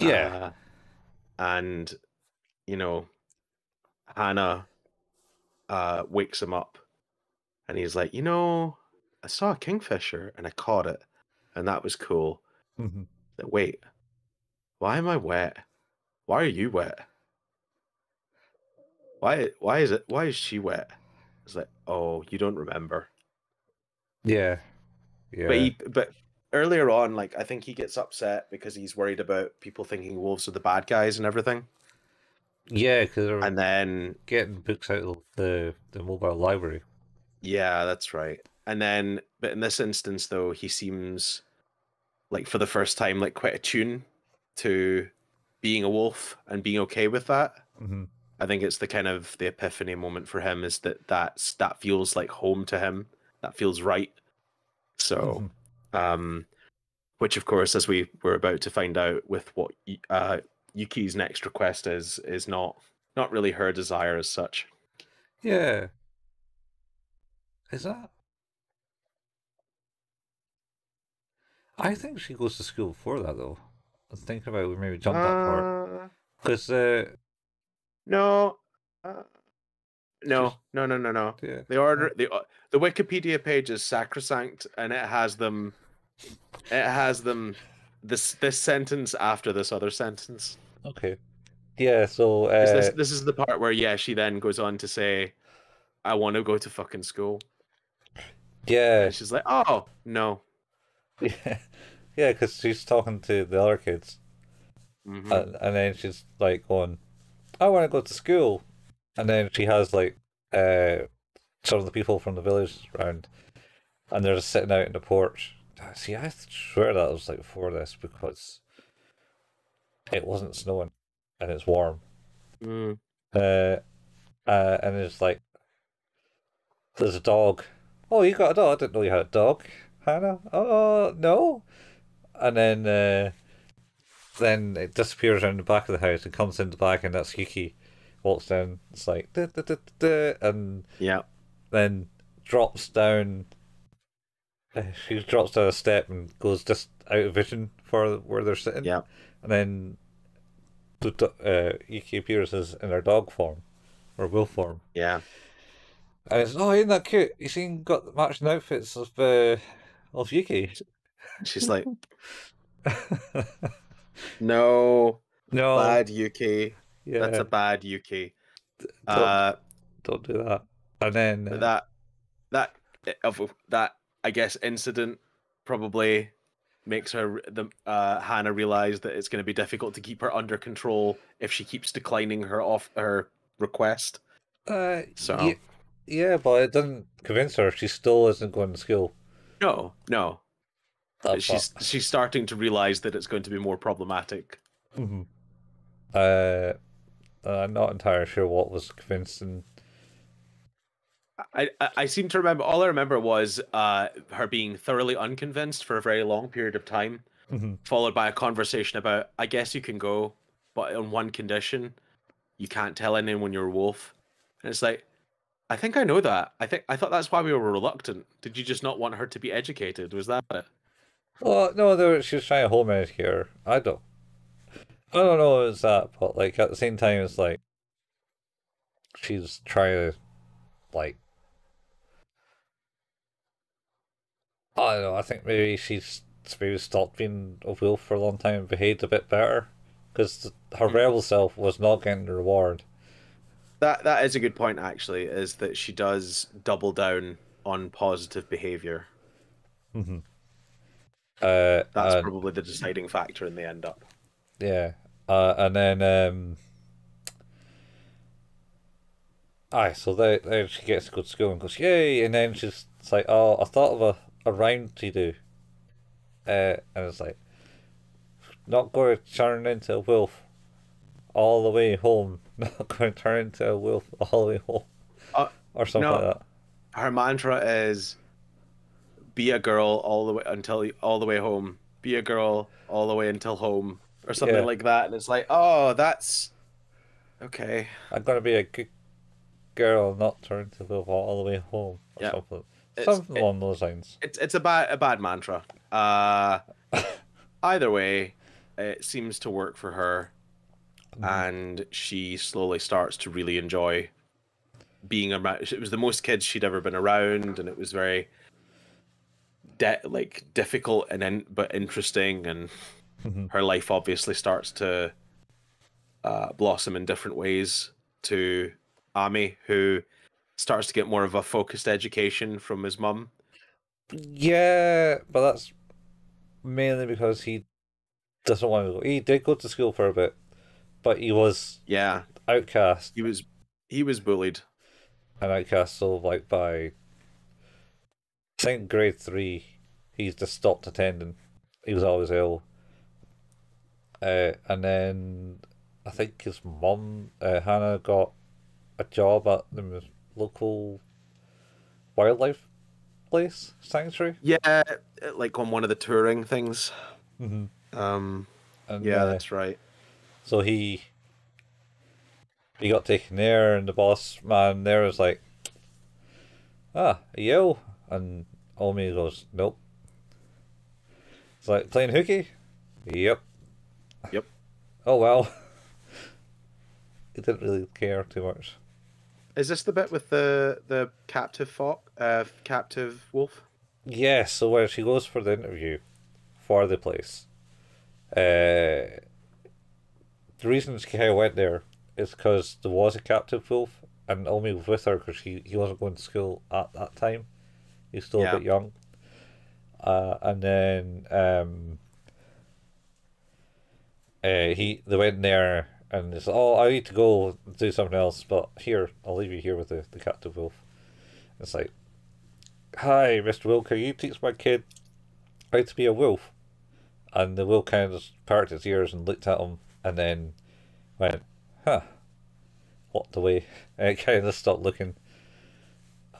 yeah, Uh, and you know, Hannah uh, wakes him up, and he's like, you know, I saw a kingfisher and I caught it, and that was cool. Mhm. Like, Wait, why am I wet? Why are you wet? Why? Why is it? Why is she wet? It's like, oh, you don't remember. yeah, yeah. But he, but earlier on, like I think he gets upset because he's worried about people thinking wolves are the bad guys and everything. yeah, because And then getting books out of the the mobile library. Yeah, that's right. And then, but in this instance, though, he seems like for the first time, like quite attuned to being a wolf and being okay with that. hmm I think it's the kind of the epiphany moment for him is that that's that feels like home to him. That feels right. So, um, which of course, as we were about to find out with what uh, Yuki's next request is, is not not really her desire as such. Yeah. Is that? I think she goes to school before that though. I was thinking about we maybe jump that part Uh, because uh, No. Uh, no, Just- no, no, no, no. yeah, The order, the uh, the Wikipedia page is sacrosanct, and it has them. It has them. This this sentence after this other sentence. okay. Yeah, so uh, this this is the part where yeah, she then goes on to say, "I want to go to fucking school," yeah, and she's like, "Oh no." yeah, yeah, because she's talking to the other kids, Mhm. and, and then she's like going, "I want to go to school," and then she has like uh some of the people from the village around, and they're just sitting out in the porch. See, I swear that was like before this because it wasn't snowing and it's warm. Mm. Uh, uh, and it's like, there's a dog. Oh, you got a dog? I didn't know you had a dog, Hana. Oh no. And then, uh, then it disappears around the back of the house and comes in the back, and that's Yuki. Walks down. It's like, duh, duh, duh, and Yeah. then drops down. Uh, she drops down a step and goes just out of vision for where they're sitting. Yeah. And then the uh, Yuki appears as in her dog form or wolf form. Yeah. And it's oh, isn't that cute? You seen got the matching outfits of uh, of Yuki. She's like, "No, no, bad Yuki. yeah, That's a bad Yuki." don't, Uh, don't do that. And then uh, that that of that I guess incident probably makes her the uh, Hana realize that it's going to be difficult to keep her under control if she keeps declining her off her request. uh, So yeah, yeah, but it doesn't convince her. She still isn't going to school. no, no, That she's part. she's starting to realize that it's going to be more problematic. Mhm. Uh, I'm not entirely sure what was convincing. I, I I seem to remember all I remember was uh her being thoroughly unconvinced for a very long period of time, Mhm. followed by a conversation about I guess you can go, but on one condition, you can't tell anyone you're a wolf. And it's like, I think I know that. I think I thought that's why we were reluctant. Did you just not want her to be educated? Was that it? Well, no, they were, she was trying to home educate her. I don't. I don't know it's that, but like at the same time, it's like she's trying to, like, I don't know. I think maybe she's maybe stopped being a wolf for a long time and behaved a bit better because her Hmm. rebel self was not getting the reward. That that is a good point actually, is that she does double down on positive behavior. Mm-hmm. Uh, That's and- probably the deciding factor in the end up. Yeah. Uh, and then um Aye, so then, then she gets to go to school and goes, Yay and then she's it's like, Oh, I thought of a, a rhyme to do. Uh and it's like not going to turn into a wolf all the way home. Not going to turn into a wolf all the way home. Uh, or something no. like that. her mantra is be a girl all the way until all the way home be a girl all the way until home or something Yeah. like that and it's like oh that's okay I'm gonna be a good girl, not turn into a wolf all the way home. Or Yeah. something. It's- something it- along those lines. it's it's a bad a bad mantra uh either way it seems to work for her and she slowly starts to really enjoy being around it was the most kids she'd ever been around and it was very de- like difficult and in- but interesting and Mhm. her life obviously starts to uh, blossom in different ways to Ame who starts to get more of a focused education from his mum Yeah, but that's mainly because he doesn't want to go. He did go to school for a bit, but he was yeah outcast he was he was bullied and outcast. So like by, I think grade three, he's just stopped attending. He was always ill. Uh, and then I think his mum, uh, Hana, got a job at the local wildlife place sanctuary. yeah like on one of the touring things Mm-hmm. um And, yeah uh, that's right So he he got taken there, and the boss man there was like, "Ah, yo," and Omi goes, "Nope." It's like playing hooky. Yep. Yep. Oh well. he didn't really care too much. is this the bit with the the captive fox uh captive wolf Yeah. So where she goes for the interview for the place, uh, the reason of went there is because there was a captive wolf, and Omi was with her because he, he wasn't going to school at that time. He's still Yeah. a bit young. Uh, and then um, uh, he they went there and it's oh I need to go do something else, but here I'll leave you here with the, the captive wolf. It's like, hi, Mister Wolf, can you teach my kid how to be a wolf? And the wolf kind of just perked his ears and looked at him, and then went, huh, walked away, and it kind of stopped looking.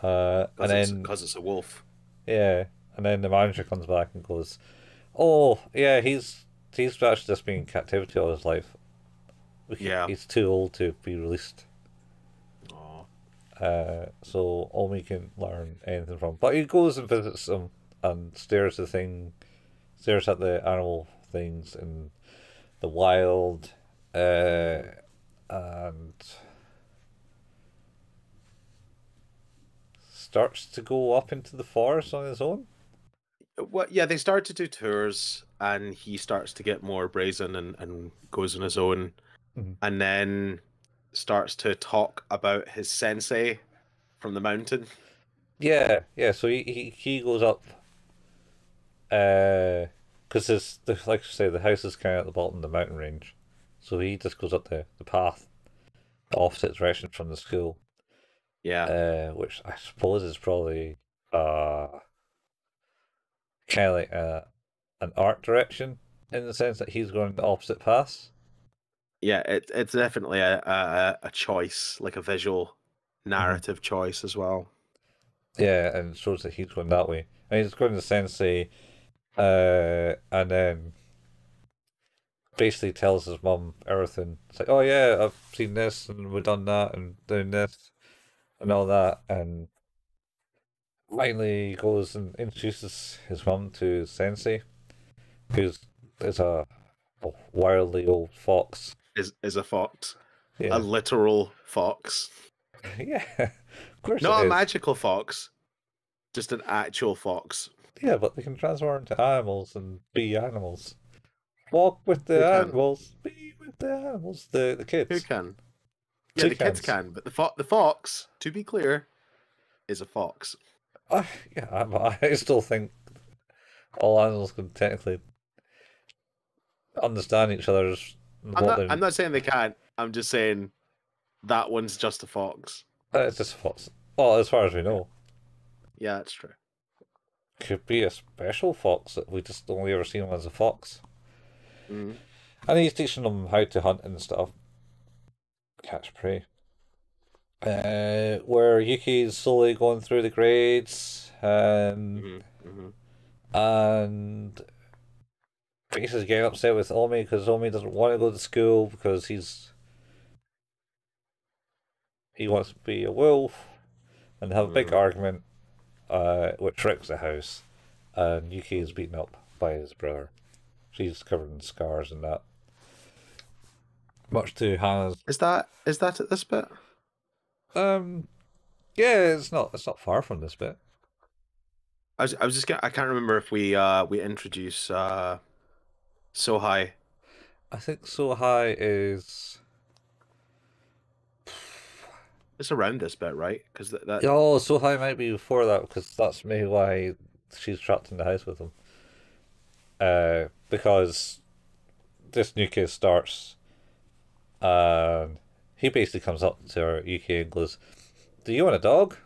Uh, and then Because it's, then 'cause it's a wolf. yeah, and then the manager comes back and goes, "Oh, yeah, he's he's actually just been in captivity all his life. Yeah. he's too old to be released. Oh. Uh, so Omi can learn anything from. But he goes and visits them and stares the thing, stares at the animal things in the wild, uh, and starts to go up into the forest on his own. Well, yeah, they start to do tours, and he starts to get more brazen and, and goes on his own, Mhm. and then starts to talk about his sensei from the mountain. Yeah, yeah. So he he, he goes up, uh, because his the like I say the house is kind of at the bottom of the mountain range, so he just goes up the the path, the opposite direction from the school, Yeah, uh, which I suppose is probably uh, kind of like uh, an art direction in the sense that he's going the opposite paths. yeah, it, it's definitely a, a a choice, like a visual narrative choice as well. Yeah, and shows that he's going that way. And he's going to Sensei, uh, and then basically tells his mum everything. It's like, oh yeah, I've seen this, and we've done that, and doing this, and all that. And finally he goes and introduces his mum to Sensei, who's is a, a wildly old fox. Is is a fox, Yeah, a literal fox, yeah, of course. not a is. magical fox, just an actual fox. Yeah, but they can transform into animals and be animals. Walk with the animals, be with the animals. The the kids. Who can? Yeah, the kids can, but the fo- the fox, to be clear, is a fox. Uh, yeah, I, but I still think all animals can technically understand each other's. I'm not. I'm not saying they can't. I'm just saying that one's just a fox. uh, it's just a fox. Well, as far as we know, Yeah, that's true. Could be a special fox that we just only ever seen him as a fox. Mm. And he's teaching them how to hunt and stuff. Catch prey. Uh, where Yuki's slowly going through the grades and hmm hmm and basically getting upset with Omi because Omi doesn't want to go to school because he's he wants to be a wolf and have a big Mhm. argument uh which wrecks the house and Yuki is beaten up by his brother. She's covered in scars and that. Much to Hana's Is that is that at this bit? um yeah, it's not it's not far from this bit. I was I was just gonna, I can't remember if we uh we introduce uh Sohei. I think Sohei is It's around this bit, right? Because that, that Oh, Sohei might be before that because that's maybe why she's trapped in the house with him. Uh, because this new case starts, and he basically comes up to her Yuki and goes, "Do you want a dog?"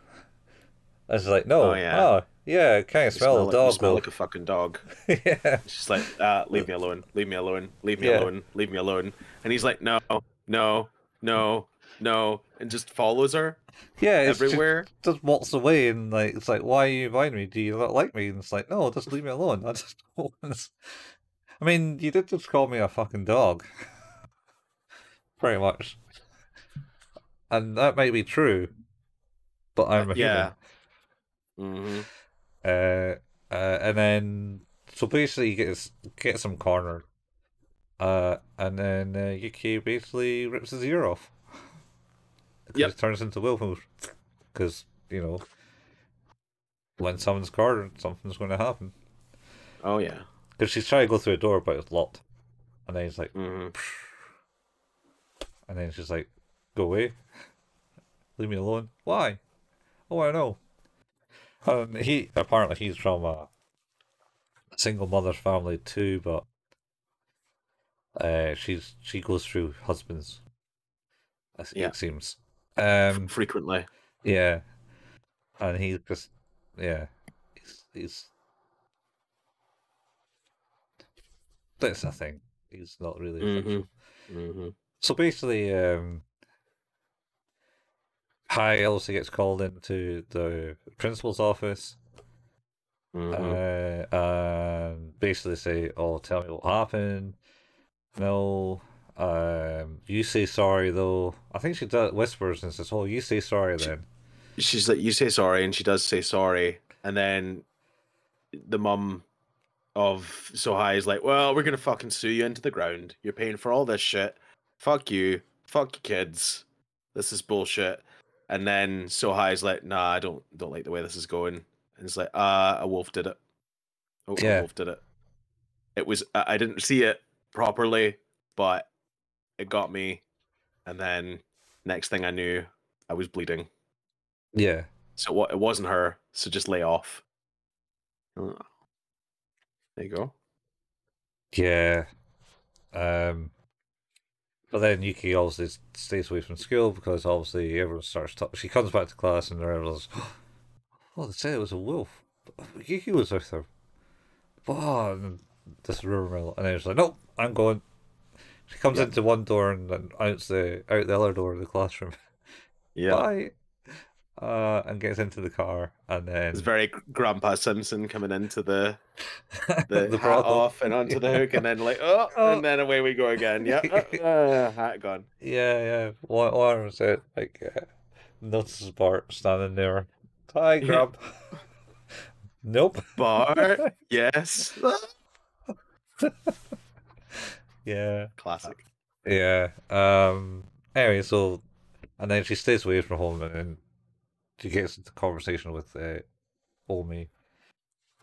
And she's like, "No." Oh, yeah. Oh, yeah. Can you you smell, like, the you dog? smell though?" like a fucking dog. yeah. She's like, uh, leave me alone, leave me alone, leave me Yeah. alone, leave me alone. And he's like, no, no, no, no, and just follows her Yeah. It's just- everywhere. just walks away and like it's like, why are you inviting me? Do you not like me? And it's like, no, just leave me alone. I just want. I mean, you did just call me a fucking dog, pretty much, and that might be true, but I'm a yeah. human. hmm Uh, uh, and then so basically, he gets gets him cornered, uh, and then uh, Yuki basically rips his ear off. Yep. it turns into mode. Because you know, when someone's cornered, something's going to happen. Oh yeah. Because she's trying to go through a door, but it's locked, and then he's like, hmm And then she's like, "Go away, leave me alone." Why? Oh, I know. Um, he apparently he's from a single mother's family too, but uh, she's she goes through husbands. As Yeah. it seems. Um, frequently. yeah, and he's just yeah, he's he's that's the thing. He's not really. Mm-hmm. Mm-hmm. So basically, um, Hi also gets called into the principal's office Mm-hmm. uh, and basically say, "Oh, tell me what happened." No, um, you say sorry though. I think she does whispers and says, "Oh, you say sorry then." She's like, you say sorry, and she does say sorry, and then the mum of Sohei is like, well, we're gonna fucking sue you into the ground. You're paying for all this shit. Fuck you. Fuck your kids. This is bullshit. And then Sohei is like, nah, I don't don't like the way this is going. And it's like, uh, a wolf did it. Oh, Yeah. a wolf did it. It was I I didn't see it properly, but it got me. And then next thing I knew, I was bleeding. Yeah, So what? It wasn't her. So just lay off. There you go. yeah. Um, but then Yuki obviously stays away from school because obviously everyone starts talking. She comes back to class and everyone's, "Oh, they said it was a wolf. Yuki was with her." Oh, and this rumor mill, and then she's like, "Nope, I'm going." She comes Yeah. into one door and then out the out the other door of the classroom. Yeah. Bye. Uh, and gets into the car, and then It's very Grandpa Simpson coming into the the, the hat off and onto the hook, and then like oh, Oh. and then away we go again. Yeah, uh, uh, hat gone. Yeah, yeah. One, one was it like uh, notices Bart standing there. Hi, Grump. nope. Bart, yes, Yeah, classic. yeah. Um. Anyway, so and then she stays away from home, and then she gets into conversation with uh, Omi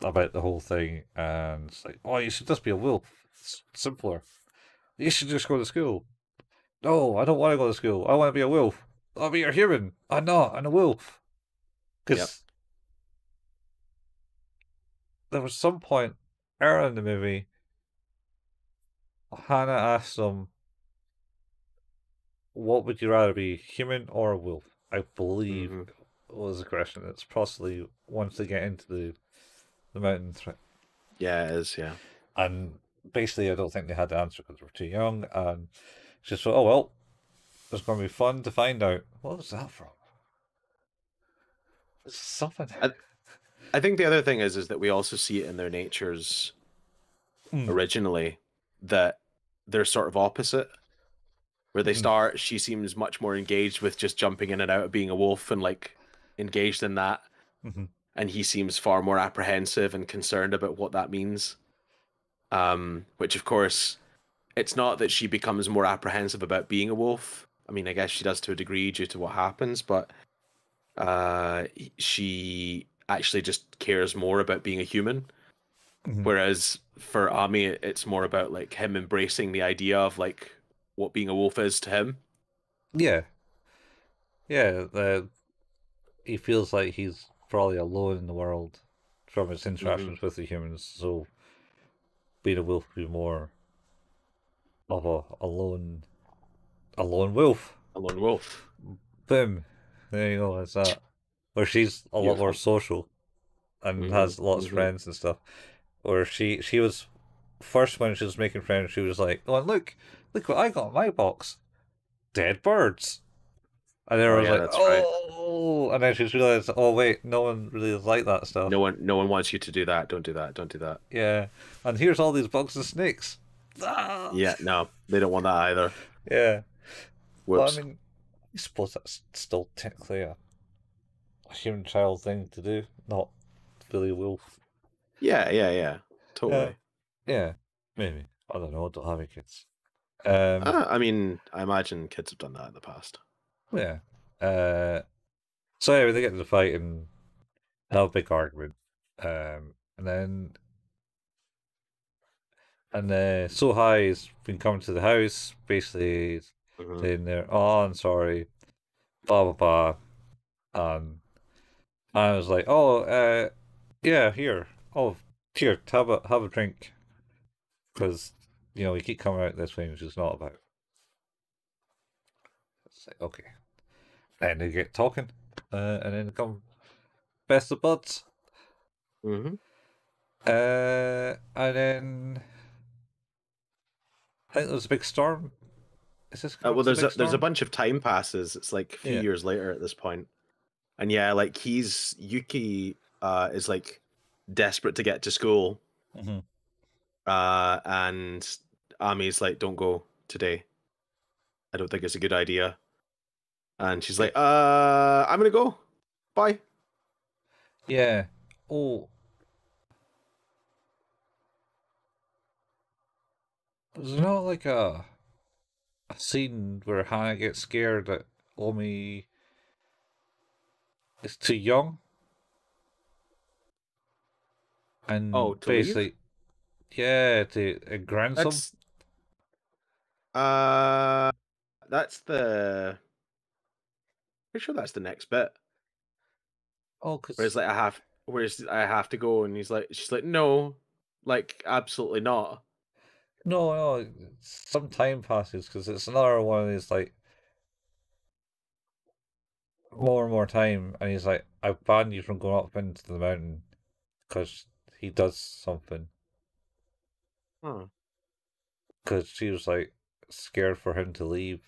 about the whole thing, and it's like, "Oh, you should just be a wolf. It's simpler. You should just go to school." No, I don't want to go to school. I want to be a wolf. I'll be a human. I'm not. I'm a wolf. Because Yep. there was some point earlier in the movie, Hana asked them, "What would you rather be, human or a wolf?" I believe Mhm. was the question. It's possibly once they get into the the mountain, Yeah, it is. Yeah. and basically, I don't think they had the answer because they were too young. And she just thought, "Oh well, it's going to be fun to find out." What was that from? It's something. I- I think the other thing is is that we also see it in their natures Mm. originally that they're sort of opposite. Where they Mm. start, she seems much more engaged with just jumping in and out of being a wolf and like engaged in that. Mhm. And he seems far more apprehensive and concerned about what that means. Um, which of course, it's not that she becomes more apprehensive about being a wolf. I mean, I guess she does to a degree due to what happens, but uh, she actually just cares more about being a human. Mhm. Whereas for Ame, it's more about like him embracing the idea of like what being a wolf is to him. Yeah. Yeah, uh, he feels like he's probably alone in the world from his interactions with the humans, so being a wolf would be more of a, a lone a lone wolf. A lone wolf. Boom. There you go, that's that. Where she's a lot more social and Mhm, has lots of friends and stuff. Where she she was first when she was making friends, she was like, Oh look, look what I got in my box. Dead birds. And I Oh, was yeah, like, that's right. Oh and then she realized, oh wait, no one really like that stuff. No one, no one wants you to do that. Don't do that. Don't do that. Yeah. And here's all these bugs and snakes. Ah! Yeah, no, they don't want that either. Yeah. Whoops. Well, I mean, I suppose that's still technically a, a human child thing to do, not Billy Wolf. Yeah, yeah, yeah. Totally. Yeah, maybe. I don't know. I don't have any kids. Um, Uh, I mean, I imagine kids have done that in the past. yeah. Uh, so anyway, they get into the fight and have a big argument. Um, and then, and uh, Sohei has been coming to the house. Basically, Mhm. saying there, "Oh, I'm sorry," blah blah blah, and I was like, "Oh, uh, yeah, here, oh, here, have a have a drink," because you know we keep coming out this way, which is not about. It's like okay, and they get talking, uh, and then come best of buds, Mhm. uh, and then I think there was a big storm. Is this? Uh, well, there's a, big there's a bunch of time passes. It's like a few Yeah. years later at this point, and yeah, like he's Yuki uh, is like desperate to get to school, Mhm. uh, and Ame's like, "Don't go today. I don't think it's a good idea." And she's like, "Uh, I'm gonna go. Bye." Yeah. Oh. There's not like a a scene where Hana gets scared that Omi is too young. And Oh, to leave? basically, yeah, to uh, grandson. That's uh, that's the. I'm pretty sure that's the next bit. Oh, because Whereas like I have, whereas I have to go, and he's like, she's like, no, like absolutely not. no, no, some time passes because it's another one of these like more and more time, and he's like, "I banned you from going up into the mountain because he does something." Huh. Because she was like scared for him to leave.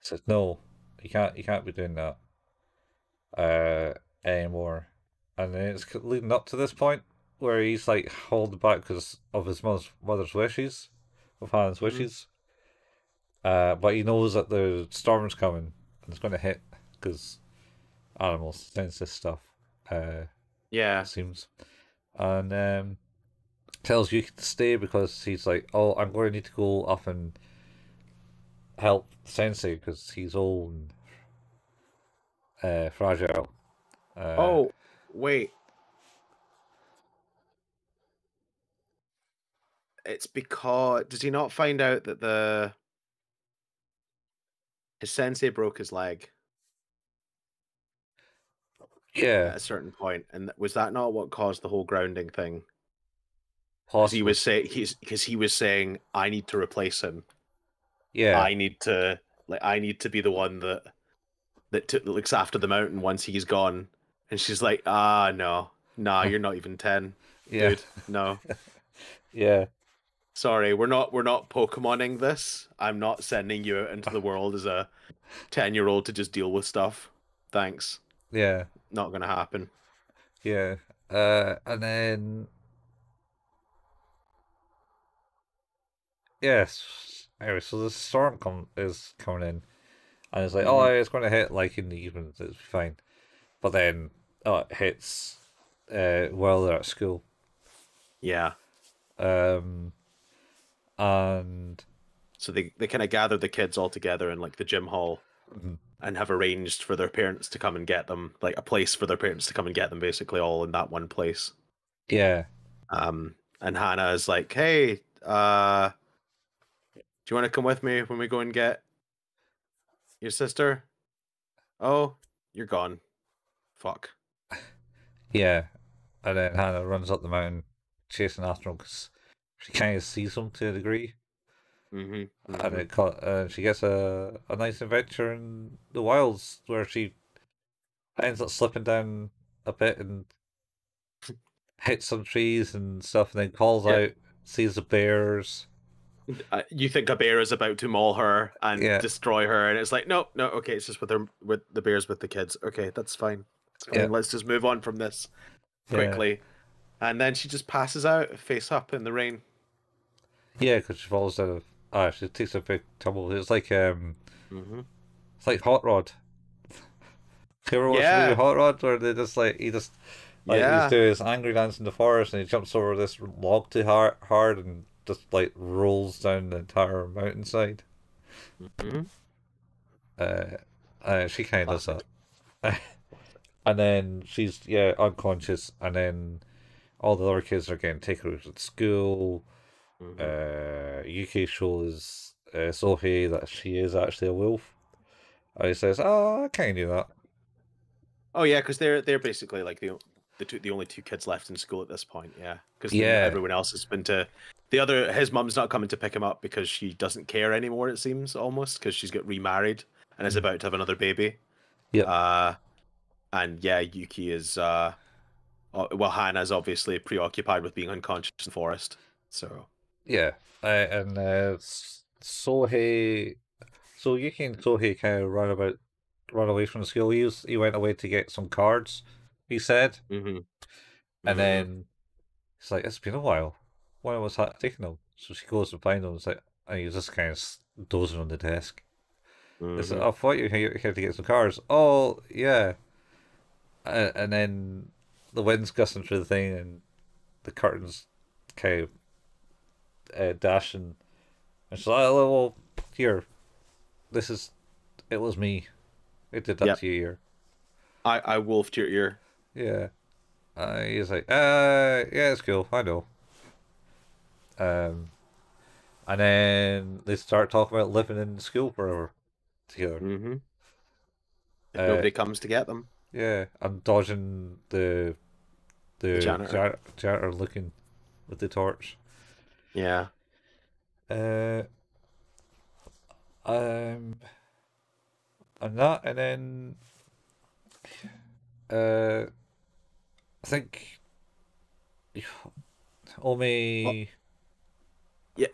He said, "No, you can't. You can't be doing that uh anymore." And then it's leading up to this point where he's like holding back because of his mother's, mother's wishes, of Hana's Mhm. wishes. Uh, but he knows that the storm's coming and it's going to hit because animals sense this stuff. Uh, Yeah. seems, and um, tells Yuki to stay because he's like, "Oh, I'm going to need to go up and help Sensei because he's old and uh, fragile." Uh, oh, wait. It's because does he not find out that the his sensei broke his leg yeah, at a certain point, and was that not what caused the whole grounding thing? Because he was saying he's because he was saying I need to replace him. yeah, I need to like I need to be the one that that, t- that looks after the mountain once he's gone. And she's like, ah, no, nah, you're not even ten, yeah, dude. No, yeah, sorry, we're not we're not Pokemoning this. I'm not sending you out into the world as a ten year old to just deal with stuff. Thanks, yeah, not gonna happen. yeah. Uh, and then yes. Anyway, so the storm come is coming in, and it's like, oh, it's going to hit like in the evening. It's fine, but then oh, it hits uh, while they're at school. Yeah. Um, and So they they kind of gather the kids all together in like the gym hall. Mhm. And have arranged for their parents to come and get them, like a place for their parents to come and get them, basically all in that one place. yeah, Um, and Hana is like, "Hey, uh, do you want to come with me when we go and get your sister?" Oh, you're gone. Fuck. yeah, and then Hana runs up the mountain chasing after him because she kind of sees him to a degree. Mm-hmm. and it caught, uh, she gets a, a nice adventure in the wilds where she ends up slipping down a bit and hits some trees and stuff, and then calls Yeah. out, sees the bears. Uh, you think a bear is about to maul her and Yeah. destroy her, and it's like, no, no, okay, it's just with her, with the bears with the kids. Okay, that's fine. Fine. Yeah. Let's just move on from this quickly. And then she just passes out, face up in the rain. Yeah, because she falls down. Ah, she takes a big tumble. It's like um, Mm-hmm. it's like Hot Rod. You ever watch the Yeah. movie Hot Rod where they just like he just like Yeah. he's doing his angry dance in the forest and he jumps over this log too hard, hard and just like rolls down the entire mountainside. Mm-hmm. Uh, uh she kind of does that. and then she's yeah unconscious, and then all the other kids are getting taken out to school. Mm-hmm. Uh, Yuki show is uh, Sohei that she is actually a wolf. And he says, "Oh, I kind of knew that." Oh yeah, because they're they're basically like the the two the only two kids left in school at this point. Yeah, because Yeah. everyone else has been to the other. His mum's not coming to pick him up because she doesn't care anymore. It seems almost because she's got remarried and is about to have another baby. Yep. Uh, and yeah, Yuki is uh, uh, well, Hana's obviously preoccupied with being unconscious in the forest. So Yeah, uh, and uh, Sohei, so Yuki and Sohei kind of run about, run away from the school. He was, he went away to get some cards. He said, mhm. and Mhm. then he's like, "It's been a while. Why was that taking them?" So she goes to find him. It's like, and he's just kind of dozing on the desk. It's like, Mhm. I thought you were here to get some cards. Oh yeah, uh, and then the wind's gusting through the thing, and the curtains kind of uh, dashing. And she's like, "Oh well, here, this is. It was me. It did that Yep. to you here." I I wolfed your ear. Yeah. Uh, he's like, uh, yeah, it's cool. I know. Um, and then they start talking about living in school forever together. Mm-hmm. If Uh, nobody comes to get them. Yeah, and dodging the the janitor. janitor, janitor looking with the torch. Yeah. Uh, um, and that, and then, uh, I think, Ame. Yeah,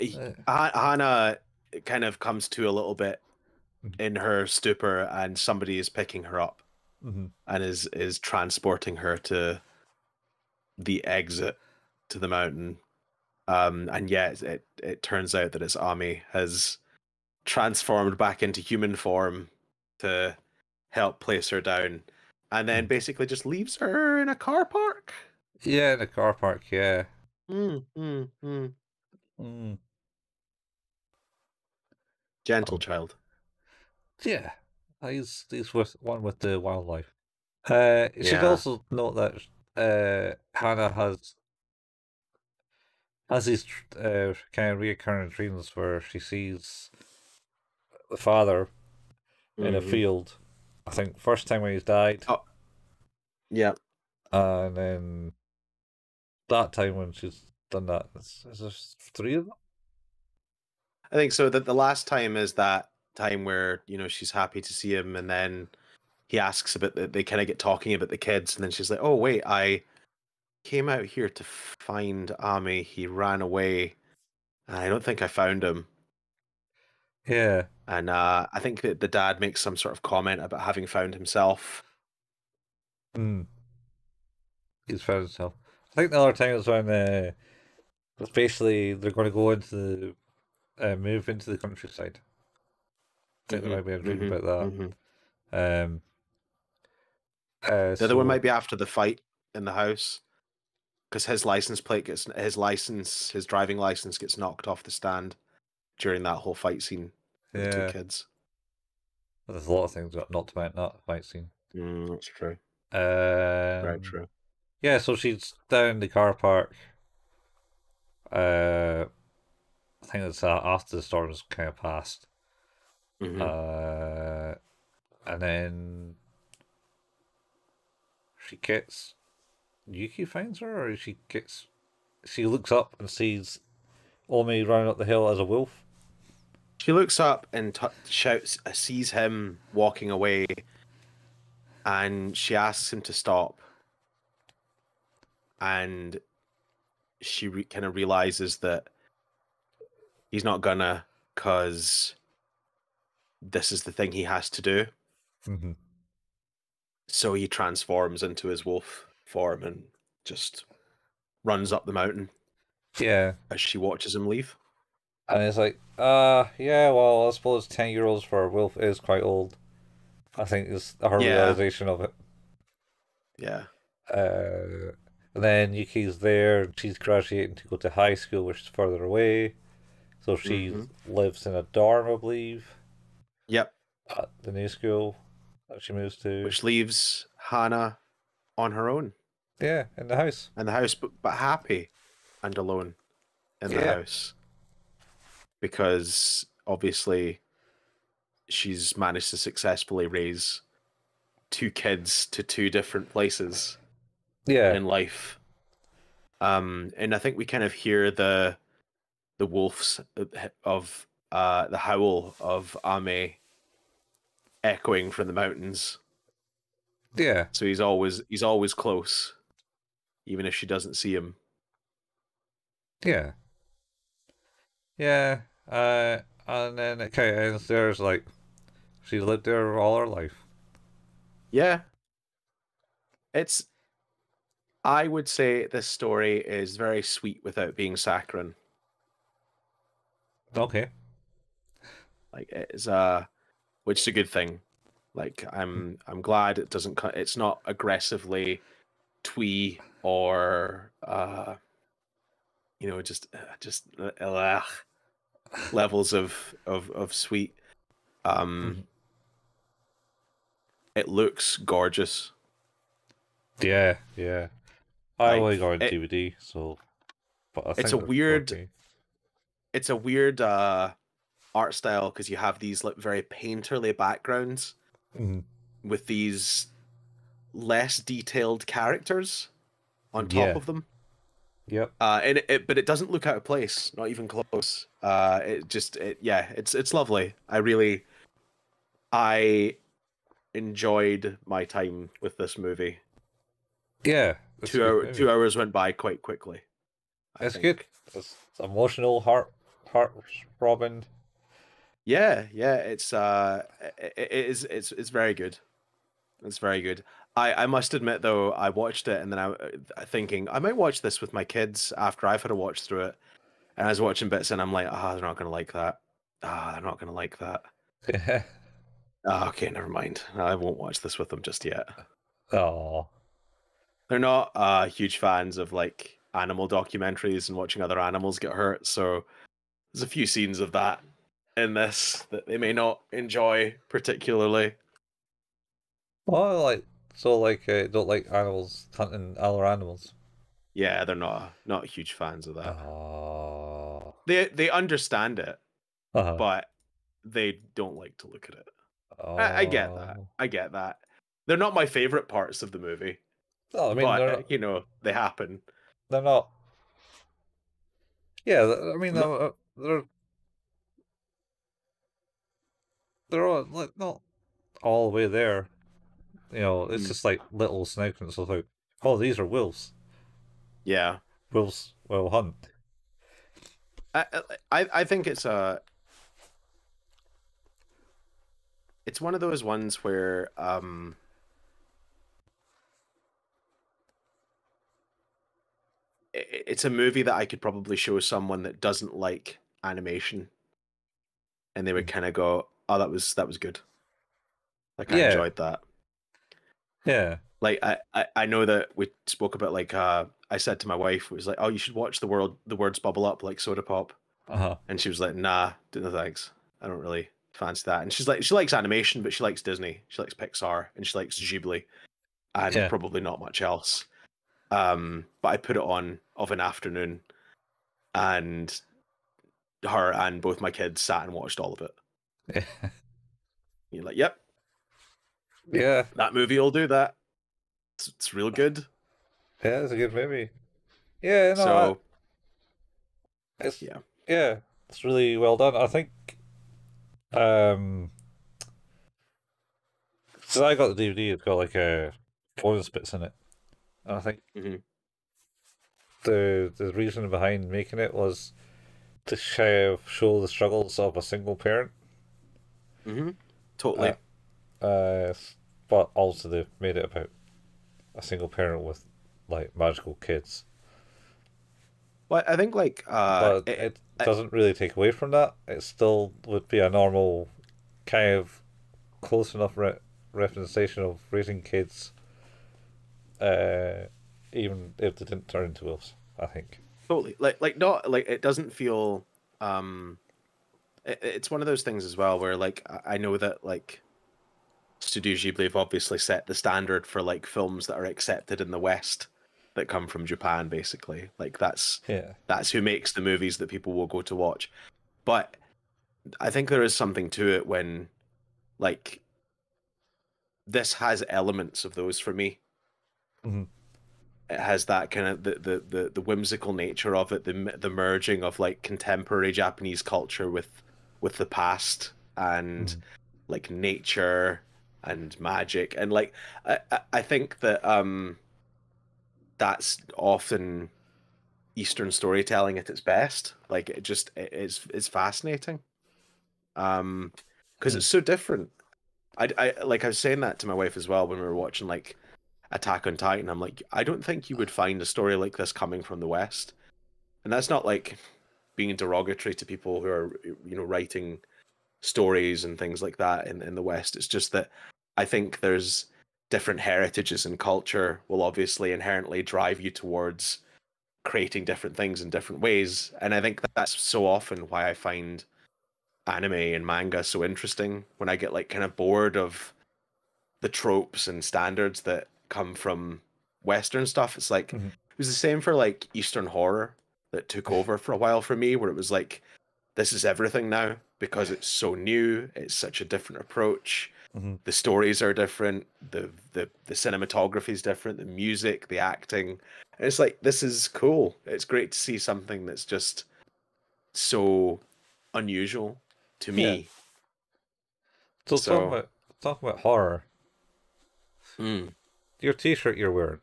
Uh, Hana kind of comes to a little bit Mhm. in her stupor, and somebody is picking her up mhm. and is is transporting her to the exit to the mountain. Um, and yet it it turns out that it's Ame has transformed back into human form to help place her down, and then Mm. basically just leaves her in a car park. Yeah, in a car park. Yeah. Mm, mm, mm. Mm. Gentle Um, child. Yeah, he's he's with one with the wildlife. Uh, you should also note that uh, Hana has has these uh, kind of recurring dreams where she sees the father in a Mhm. field. I think first time when he's died, Oh. Yeah. and then that time when she's done that. Is, is there three of them? I think so. That the last time is that time where you know she's happy to see him, and then he asks about the, they kind of get talking about the kids, and then she's like, "Oh wait, I came out here to find Ame. He ran away, I don't think I found him." Yeah. And uh, I think that the dad makes some sort of comment about having found himself. Mm. He's found himself. I think the other time was when uh, basically they're going to go into the uh, move into the countryside. I think Mhm, there might be a dream mhm, about that. mhm. Um, uh, The other one so- might be after the fight in the house, because his license plate gets his license, his driving license gets knocked off the stand during that whole fight scene with the Yeah, two kids. there's a lot of things that not to mention that fight scene. Mm, that's true. Um, Very true. Yeah, so she's down the car park. Uh, I think it's uh, after the storm's kind of passed. Mhm. Uh, and then she gets Yuki finds her, or she gets she looks up and sees Ame running up the hill as a wolf. She looks up and t- shouts, uh, sees him walking away, and she asks him to stop. And she re- kind of realizes that he's not gonna, cause this is the thing he has to do. Mm-hmm. So he transforms into his wolf form and just runs up the mountain Yeah, as she watches him leave. and it's like, uh, yeah, well, I suppose ten year olds for a wolf is quite old. I think is her Yeah. realization of it. Yeah. Uh, and then Yuki's there. and She's graduating to go to high school, which is further away. So she Mhm. lives in a dorm, I believe, Yep. at the new school that she moves to. Which leaves Hana on her own Yeah, in the house. in the house, but, but happy and alone in the Yeah. house. Because obviously she's managed to successfully raise two kids to two different places Yeah. in life. Um, and I think we kind of hear the the wolves of uh, the howl of Ame echoing from the mountains. Yeah. So he's always he's always close, even if she doesn't see him. Yeah. Yeah. Uh, and then okay, and of ends there as like she lived there all her life. Yeah. It's I would say this story is very sweet without being saccharine. Okay. Like it is uh which is a good thing. Like I'm I'm glad it doesn't cut it's not aggressively twee or uh you know just uh, just uh, levels of of of sweet. Um Mhm. it looks gorgeous. Yeah. Yeah. I only got on it- DVD, so. But It's a weird- 4K. it's a weird uh art style because you have these like very painterly backgrounds Mhm. with these less detailed characters on top Yeah. of them Yep. uh and it, it but it doesn't look out of place not even close uh it just it yeah it's it's lovely i really i enjoyed my time with this movie Yeah. two hour, movie. two hours went by quite quickly I It's think. good. It's emotional, heart, heart throbbing. Yeah, yeah, it's uh, it, it is it's it's very good. It's very good. I I must admit though, I watched it and then I uh, thinking I might watch this with my kids after I've had a watch through it, and I was watching bits and I'm like, ah, they're not gonna like that. Ah, they're not gonna like that. Ah, okay, never mind. I won't watch this with them just yet. Oh. They're not uh huge fans of like animal documentaries and watching other animals get hurt, so there's a few scenes of that in this that they may not enjoy particularly. Well, like so, like uh, don't like animals hunting other animals. Yeah, they're not not huge fans of that. Oh. They they understand it, Uh-huh. but they don't like to look at it. I, I get that. Oh. I get that. They're not my favorite parts of the movie, No, I mean but uh, not, you know they happen. they're not. Yeah, I mean they're they're they're all, like not all the way there. You know, it's Mm. just like little segments of like, oh, these are wolves. Yeah, Wolves will hunt. I I I think it's a. It's one of those ones where um. i- i- It's a movie that I could probably show someone that doesn't like animation, and they would Mm. kind of go, "Oh, that was that was good." Like I Yeah. enjoyed that. Yeah. like I, I I know that we spoke about like uh I said to my wife it was like oh you should watch the world the words bubble up like soda pop Uh huh. and she was like nah no thanks I don't really fancy that and she's like she likes animation but she likes Disney she likes Pixar and she likes Ghibli and Yeah. probably not much else um but I put it on of an afternoon and her and both my kids sat and watched all of it Yeah. you're like yep yeah. that movie will do that it's, it's real good Yeah, it's a good movie. Yeah, no, I- so It's Yeah. yeah, it's really well done. I think um so I got the DVD, it's got like a bonus bits in it. And I think Mhm. the the reason behind making it was to show show the struggles of a single parent. Hmm totally Uh s- but also they've made it about a single parent with like magical kids. Well, I think like uh, but it- it, doesn't really take away from that. It still would be a normal kind of close enough re- representation of raising kids, uh, even if they didn't turn into wolves. I think. totally like like not like it doesn't feel um it's one of those things as well where like I- know that like Studio Ghibli have obviously set the standard for like films that are accepted in the West that come from Japan basically like that's Yeah. that's who makes the movies that people will go to watch but I think there is something to it when, like, this has elements of those for me. Mhm. It has that kind of the, the the the whimsical nature of it, the the merging of like contemporary Japanese culture with with the past and Mhm. like nature and magic and like I I- I think that um that's often Eastern storytelling at its best. Like it just it- it's it's fascinating. Um because Mm. it's so different. I, I like I was saying that to my wife as well when we were watching like Attack on Titan. I'm like, I don't think you would find a story like this coming from the West. And that's not like being derogatory to people who are you know writing stories and things like that in, in the West. It's just that I think there's different heritages and culture will obviously inherently drive you towards creating different things in different ways. And I think that that's so often why I find anime and manga so interesting when I get like kind of bored of the tropes and standards that come from Western stuff. It's like Mhm. it was the same for like Eastern horror that took over for a while for me, where it was like, this is everything now because it's so new. It's such a different approach. Mhm. The stories are different. The the the cinematography is different. The music, the acting. And it's like this is cool. It's great to see something that's just so unusual to me. So, So- talking about talking about horror, Mm, your T-shirt you're wearing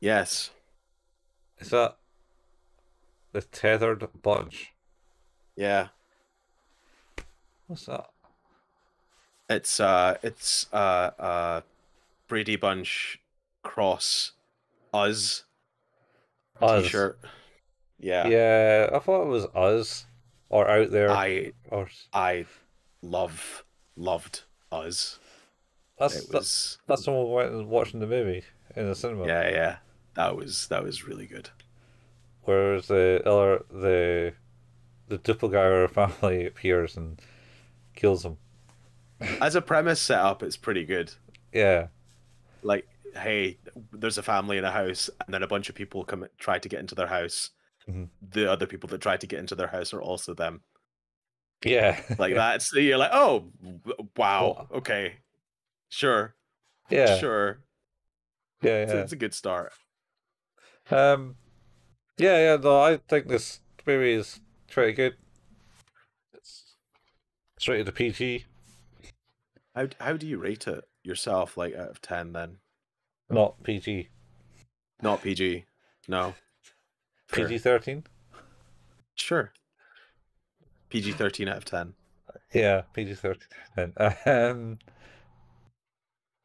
yes. is that the tethered bunch? Yeah. What's that? It's uh it's uh uh Brady Bunch cross us Us. t-shirt. Yeah. Yeah, I thought it was us or out there I or I love loved us. that's It that- was that's when we went watching the movie in the cinema. yeah, yeah. That was that was really good. Whereas the other the the doppelganger family appears and kills him. As a premise setup, it's pretty good. Yeah. Like, hey, there's a family in a house, and then a bunch of people come try to get into their house. Mhm. The other people that try to get into their house are also them. Yeah. Like that's you're like, oh, wow, okay, sure, yeah. sure. Yeah, It's, yeah. it's a good start. Um, yeah, yeah. No, I think this movie is pretty good. It's it's rated a PG, How how do you rate it yourself? Like out of ten, then not PG. not PG. No, PG thirteen. sure. PG thirteen out of ten. Yeah, PG thirteen. Um,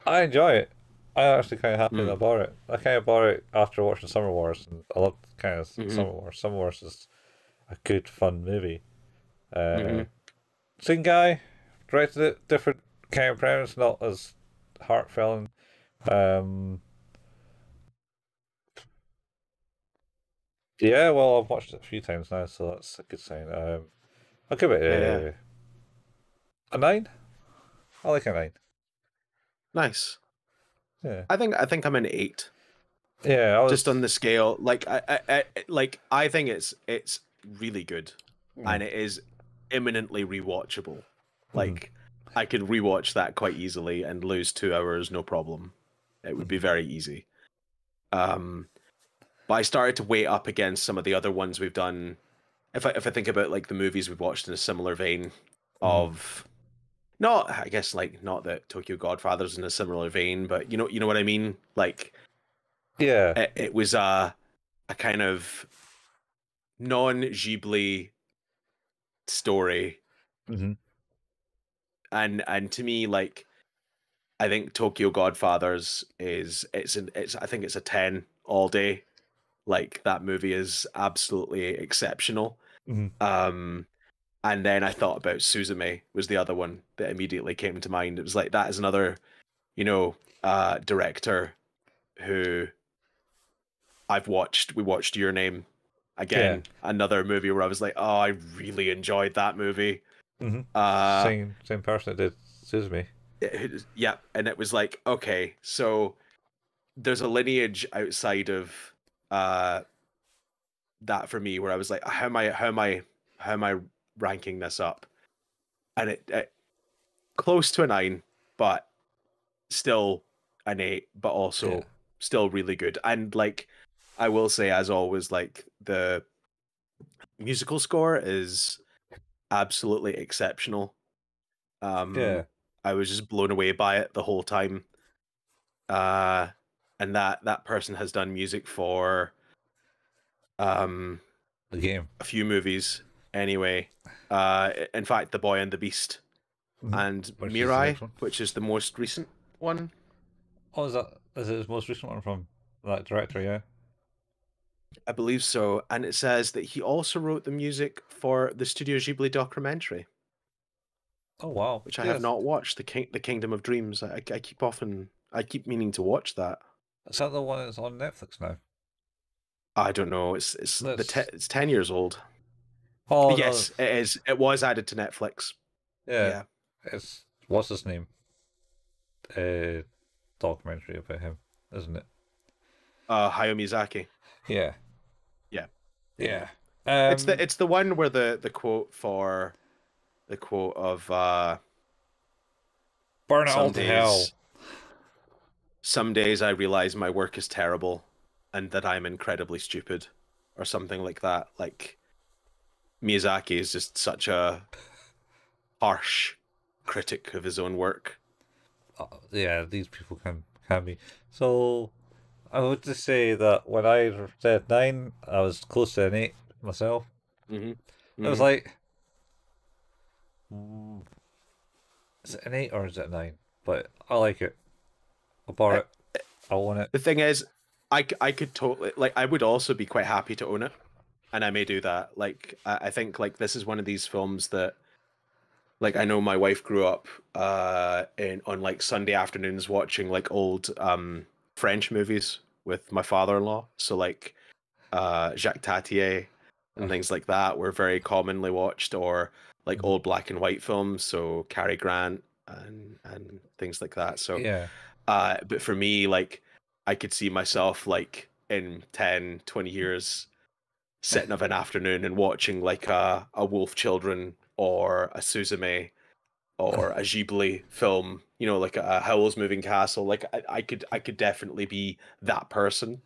I enjoy it. I'm actually kind of happy that I Mm. bought it. I kind of bought it after watching Summer Wars, and I loved kind of Mhm. Summer Wars. Summer Wars is a good, fun movie. Uh, Mhm. Same guy directed it, different kind of premise, not as heartfelt. Um, yeah, well, I've watched it a few times now, so that's a good sign. Um, I'll give it a, Yeah. a nine. I like a nine. Nice. Yeah, I think I think I'm an eight. yeah. Was, Just on the scale, like I, I, I like I think it's it's really good, Mm. and it is imminently rewatchable. Mm-hmm. Like I could rewatch that quite easily and lose two hours no problem. It would be very easy. Um, but I started to weigh up against some of the other ones we've done. If I if I think about like the movies we've watched in a similar vein of, not I guess like not that Tokyo Godfather's in a similar vein, but you know you know what I mean. Like yeah, it, it was a a kind of non Ghibli story. Hmm and and to me like i think tokyo godfathers is it's an it's i think it's a 10 all day. Like that movie is absolutely exceptional. Mhm. um and then i thought about suzume was the other one that immediately came to mind. It was like that is another you know uh director who i've watched we watched your name again another movie where i was like oh i really enjoyed that movie. Hmm uh same same person that did Suzume. it- yeah and it was like okay so there's a lineage outside of uh that for me where i was like how am i how am i how am i ranking this up and it, it close to a nine, but still an eight, but also Yeah. still really good. And like I will say, as always, like the musical score is absolutely exceptional. Um, Yeah. I was just blown away by it the whole time. Uh, and that that person has done music for um The game. a few movies anyway. Uh, in fact, The Boy and the Beast Mhm. and Which Mirai, next one? which is the most recent one. Oh, is that is it his most recent one from that director? Yeah. I believe so. And it says that he also wrote the music for the Studio Ghibli documentary, Oh wow. which I Yes. have not watched. The King, the Kingdom of Dreams. I, I keep often, I keep meaning to watch that. Is that the one that's on Netflix now? I don't know. It's it's the Let's- te- it's ten years old. Oh no, yes, it is. It was added to Netflix. Yeah. yeah. It's what's his name? Uh, documentary about him, isn't it? Uh, Hayao Miyazaki. Yeah. Yeah. Yeah. Um, it's the it's the one where the the quote for the quote of uh burn it all to hell. some days I realize my work is terrible and that I'm incredibly stupid or something like that. Like Miyazaki is just such a harsh critic of his own work. Uh, yeah, these people can can be. So, I would just say that when I said nine, I was close to an eight myself. Mm-hmm. I was like, mm, is it an eight or is it a nine? But I like it. I'll borrow it. I want it. The thing is, I, I could totally like I would also be quite happy to own it, and I may do that. Like I, I think like this is one of these films that, like I know my wife grew up uh in on like Sunday afternoons watching like old um French movies with my father-in-law. So like uh Jacques Tati and things like that were very commonly watched, or like Mhm. old black and white films. So Cary Grant and and things like that. So Yeah. uh but for me like i could see myself like in 10 20 years sitting of an afternoon and watching like a, a wolf children or a suzume or a ghibli film you know like a howl's moving castle like I, I could i could definitely be that person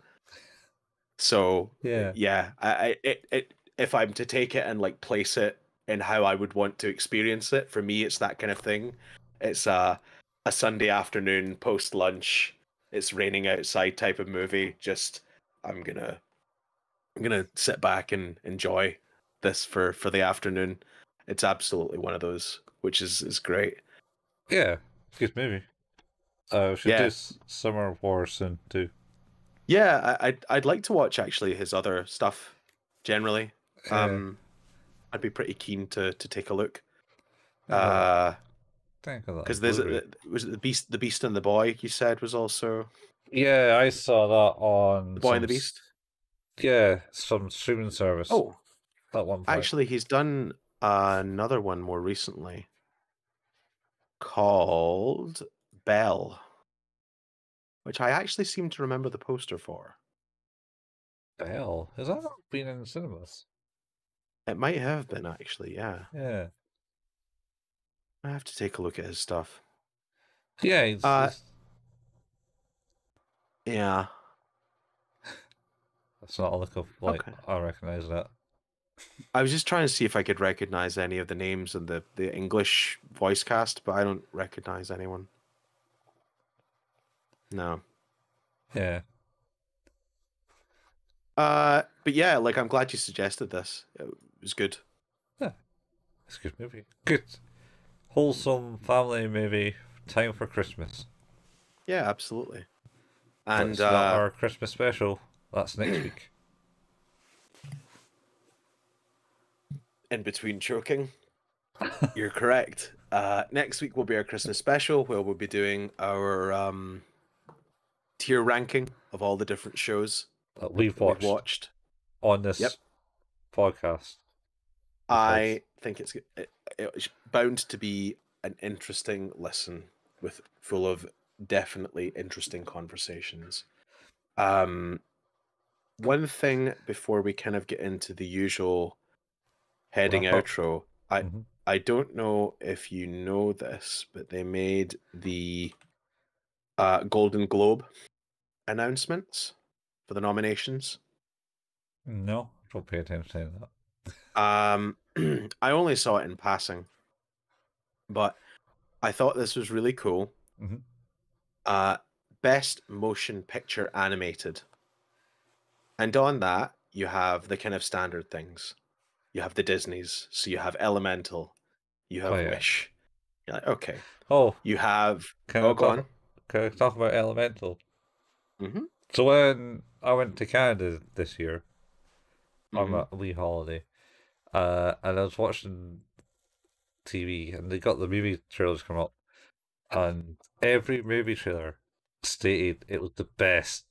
so Yeah. yeah I, I it, it if i'm to take it and like place it in how i would want to experience it for me it's that kind of thing it's a a sunday afternoon post lunch it's raining outside type of movie just i'm gonna i'm gonna sit back and enjoy this for for the afternoon it's absolutely one of those which is is great Yeah. Good movie. Uh, should Yeah. do Summer War soon too. yeah I, I'd, I'd like to watch actually his other stuff generally um i'd be pretty keen to to take a look uh, uh of because there's a, was it the beast the beast and the boy you said was also Yeah, I saw that on the boy and the beast Yeah, some streaming service. oh that one. point. actually he's done another one more recently called bell which i actually seem to remember the poster for Bell has that not been in the cinemas? it might have been actually yeah Yeah, i have to take a look at his stuff yeah. It's, Uh, it's, yeah that's not a look of like okay. I recognize that. i was just trying to see if i could recognize any of the names and the the english voice cast but i don't recognize anyone no Yeah, Uh, but yeah, like I'm glad you suggested this. It was good. Yeah, it's a good movie. Good, wholesome family movie. Time for Christmas. Yeah, absolutely. And it's not uh, our Christmas special. That's next week. in between choking, you're correct. Uh, next week will be our Christmas special, where we'll be doing our um, tier ranking of all the different shows That we've that watched, we've watched. on this Yep. podcast. I think it's it, it's bound to be an interesting listen with full of definitely interesting conversations. Um, one thing before we kind of get into the usual heading Wrap up. outro, I Mhm. I don't know if you know this, but they made the uh, Golden Globe announcements for the nominations. No, don't pay attention to that. Um, I only saw it in passing, but I thought this was really cool. Mhm. Uh, best motion picture animated, and on that you have the kind of standard things. You have the Disney's, so you have Elemental, you have Oh, yeah. Wish. You're like, okay. Oh, You have can oh, I go talk, on. Can I talk about Elemental? hmm So when I went to Canada this year on Mhm. a wee holiday, uh, and I was watching TV, and they got the movie trailers come up, and every movie trailer stated it was the best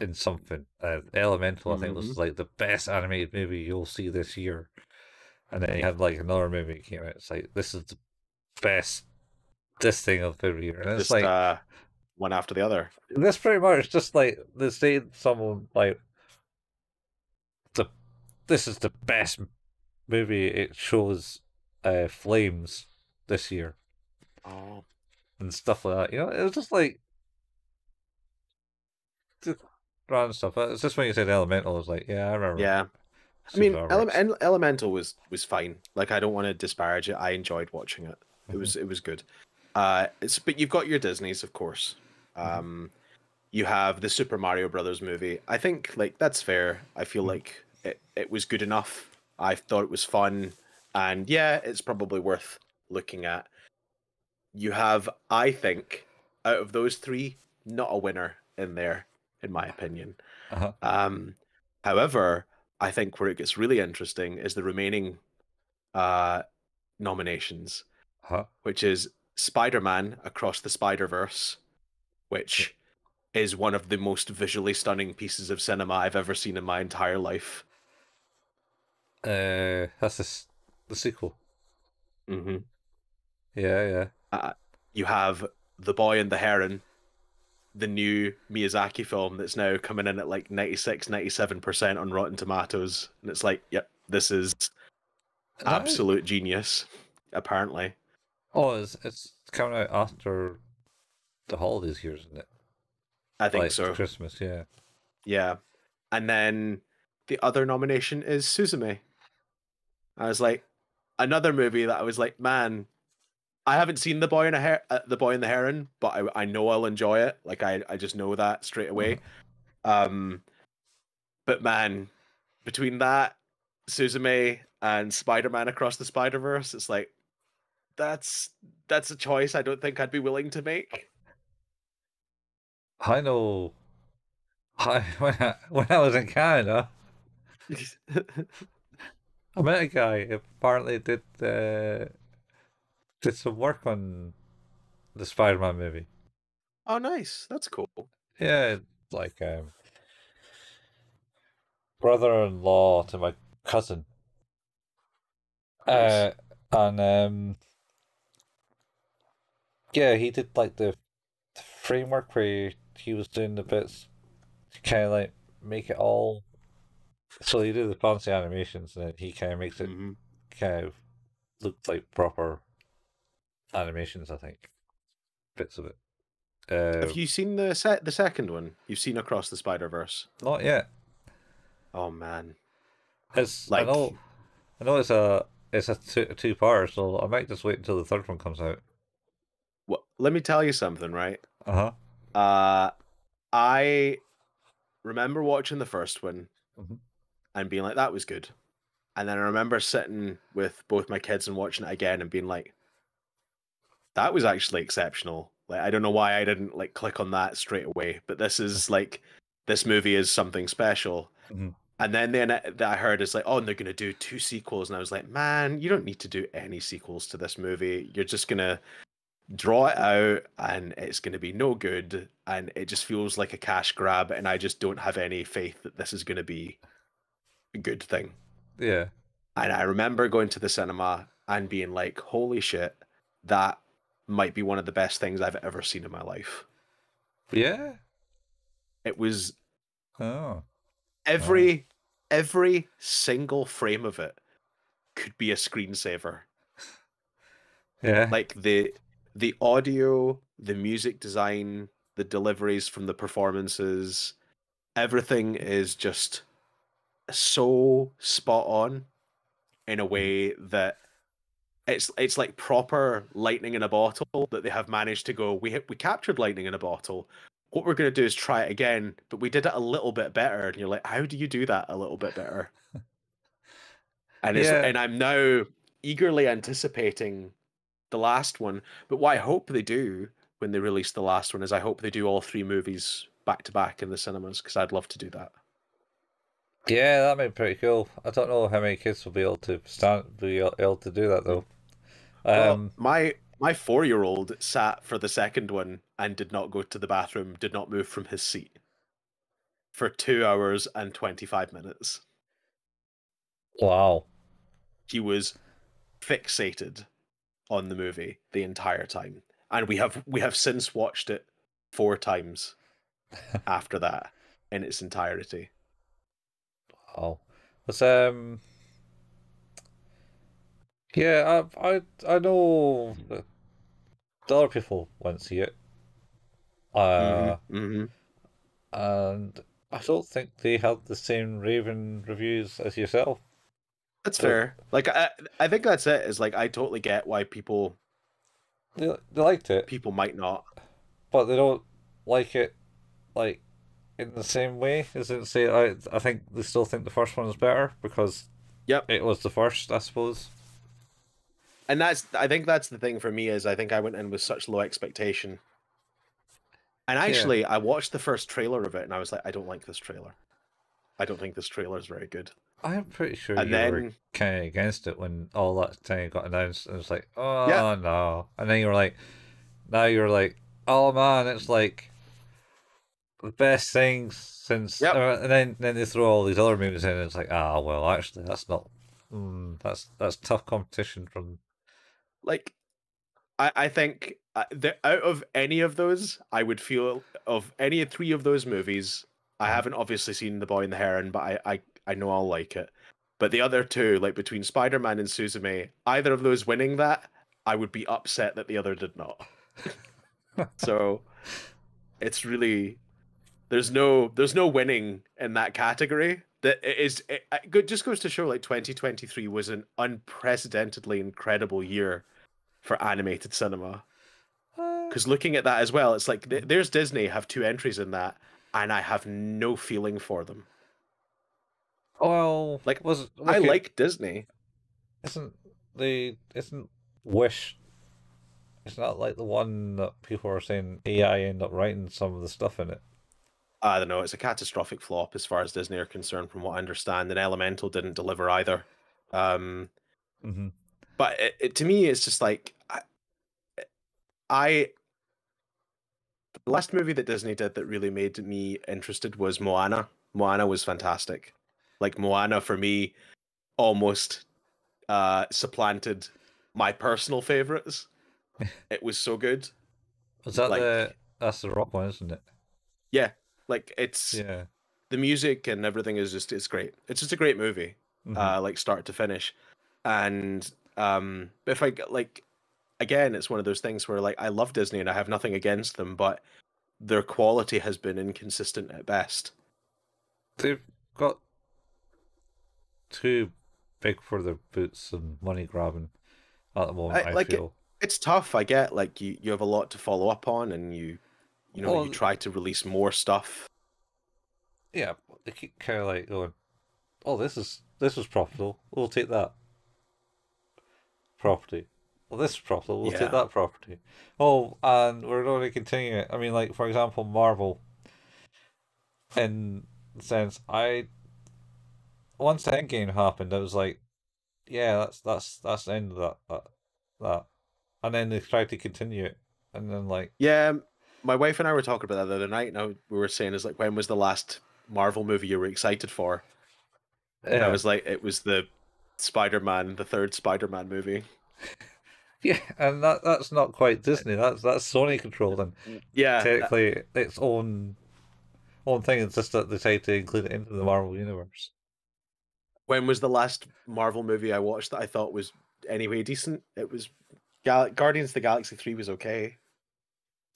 in something. Uh, Elemental, I think, was like the best animated movie you'll see this year, and then you had like another movie that came out. It's like this is the best this thing of the year, and it's Just like uh, one after the other. that's pretty much just like the saying someone like the this is the best movie it shows uh flames this year Oh, and stuff like that you know it was just like random stuff it's just when you said elemental I was like yeah I remember yeah. I mean, Ele-. Elemental was was fine. Like, I don't want to disparage it. I enjoyed watching it. It Mhm. was it was good. Uh, it's but you've got your Disney's, of course. Mhm. Um, you have the Super Mario Brothers movie. I think like that's fair. I feel Mhm. like it it was good enough. I thought it was fun, and yeah, it's probably worth looking at. You have, I think, out of those three, not a winner in there, in my opinion. uh-huh. Um, however, I think where it gets really interesting is the remaining uh, nominations, huh which is Spider-Man Across the Spider-Verse, which is one of the most visually stunning pieces of cinema I've ever seen in my entire life. uh that's the, the sequel hmm yeah yeah You have The Boy and the Heron, the new Miyazaki film that's now coming in at like 96, 97% on Rotten Tomatoes. And it's like, yep, this is absolute genius, apparently. oh it's, it's coming out after the holidays here isn't it I think like so. Christmas yeah Yeah. And then the other nomination is Suzume. I was like, another movie that I was like, man, I haven't seen the boy and a her- uh, the boy and the heron, but I I know I'll enjoy it. Like I I just know that straight away. Um, but man, between that, Suzume and Spider Man Across the Spider Verse, it's like that's that's a choice I don't think I'd be willing to make. I know. I when I, when I was in Canada, I met a guy who apparently did uh, did some work on the Spider-Man movie. oh, nice. That's cool. Yeah, like um, brother-in-law to my cousin. Nice. Uh, and um, yeah, he did like the, the framework where he, he was doing the bits to kind of like make it all. So he did the fancy animations, and then he kind of makes it Mhm. kind of look like proper animations. I think bits of it. Uh, Have you seen the set the second one? You've seen Across the Spider Verse. not yet. Oh man. It's Like I know, I know it's a it's a two two part, so I might just wait until the third one comes out. Well, let me tell you something, right? Uh huh. Uh I remember watching the first one Mhm. and being like, that was good. And then I remember sitting with both my kids and watching it again and being like, that was actually exceptional. Like I don't know why I didn't like click on that straight away, but this is like this movie is something special. Mhm. And then then that I heard is like, oh, and they're gonna do two sequels, and I was like, man, you don't need to do any sequels to this movie. You're just gonna draw it out, and it's gonna be no good, and it just feels like a cash grab, and I just don't have any faith that this is gonna be a good thing. Yeah. And I remember going to the cinema and being like, holy shit, that might be one of the best things I've ever seen in my life. Yeah. It was Oh. every every single frame of it could be a screensaver. Yeah. Like the the audio, the music design, the deliveries from the performances, everything is just so spot on in a mm. way that it's it's like proper lightning in a bottle that they have managed to go we we captured lightning in a bottle. What we're going to do is try it again but we did it a little bit better. And you're like how do you do that a little bit better? And it's Yeah. and i'm now eagerly anticipating the last one but what i hope they do when they release the last one is i hope they do all three movies back to back in the cinemas because i'd love to do that Yeah, that'd be pretty cool. I don't know how many kids will be able to stand be able to do that though. Well, Um, my my four year old sat for the second one and did not go to the bathroom, did not move from his seat for two hours and twenty five minutes. wow. He was fixated on the movie the entire time, and we have we have since watched it four times after that in its entirety. Wow. It's um. Yeah, I I I know that the other people went to see it. Uh, mm-hmm. and I don't think they had the same raving reviews as yourself. That's So- fair. Like I, I think that's it. Is like I totally get why people They they liked it, people might not. but they don't like it like in the same way. As in, say, I I think they still think the first one is better because Yep. it was the first, I suppose. and that's i think that's the thing for me is i think i went in with such low expectation and actually i watched the first trailer of it and i was like i don't like this trailer i don't think this trailer is very good I'm pretty sure and you were then kind of against it when all that thing got announced. And it was like, oh Yeah. no, and then you were like, now you're like, oh man, it's like the best thing since. Yep. uh, and then then they throw all these other movies in, and it's like, ah, well, actually, that's not. Mm, that's that's tough competition from. like i i think uh, the, out of any of those i would feel of any three of those movies i Mhm. haven't obviously seen the boy and the heron but i i, I know i'll like it but the other two like between spider-man and suzume either of those winning that i would be upset that the other did not so it's really there's no there's no winning in that category that it is it, it just goes to show like 2023 was an unprecedentedly incredible year for animated cinema Uh, because looking at that as well it's like there's disney have two entries in that and i have no feeling for them well, like, was i at- like disney Isn't the isn't Wish? It's not like the one that people are saying AI end up writing some of the stuff in it. I don't know it's a catastrophic flop as far as disney are concerned from what i understand and elemental didn't deliver either. Um Mm-hmm. but it, it, to me it's just like I, I the last movie that disney did that really made me interested was moana. Moana was fantastic. Like moana for me almost uh supplanted my personal favorites. It was so good. Was that Like- the that's the rock one, isn't it? yeah like it's Yeah. the music and everything is just it's great it's just a great movie Mhm. uh like start to finish and um if I like again it's one of those things where like i love disney and i have nothing against them but their quality has been inconsistent at best They've got too big for their boots and money grabbing at the moment. I- I, like it- feel. it's tough i get like you you have a lot to follow up on and you you know Well, you try to release more stuff Yeah, they keep kind of like going, "Oh, this is this was profitable. We'll take that property. Well, this is profitable. We'll Yeah. take that property. Oh, and we're going to continue it. I mean, like for example, Marvel. In the sense, I once the Endgame happened, I was like, "Yeah, that's that's that's the end of that that that," and then they tried to continue it, and then like, yeah um, my wife and i were talking about that the other night and I, we were saying is like when was the last marvel movie you were excited for and i was like it was the spider-man the third spider-man movie yeah, and that that's not quite Disney. That's that's Sony controlled and. yeah uh, technically its own own thing. It's just that they tried to include it into the Marvel universe. when was the last Marvel movie I watched that I thought was anyway decent? It was Gal- Guardians of the Galaxy Three was okay.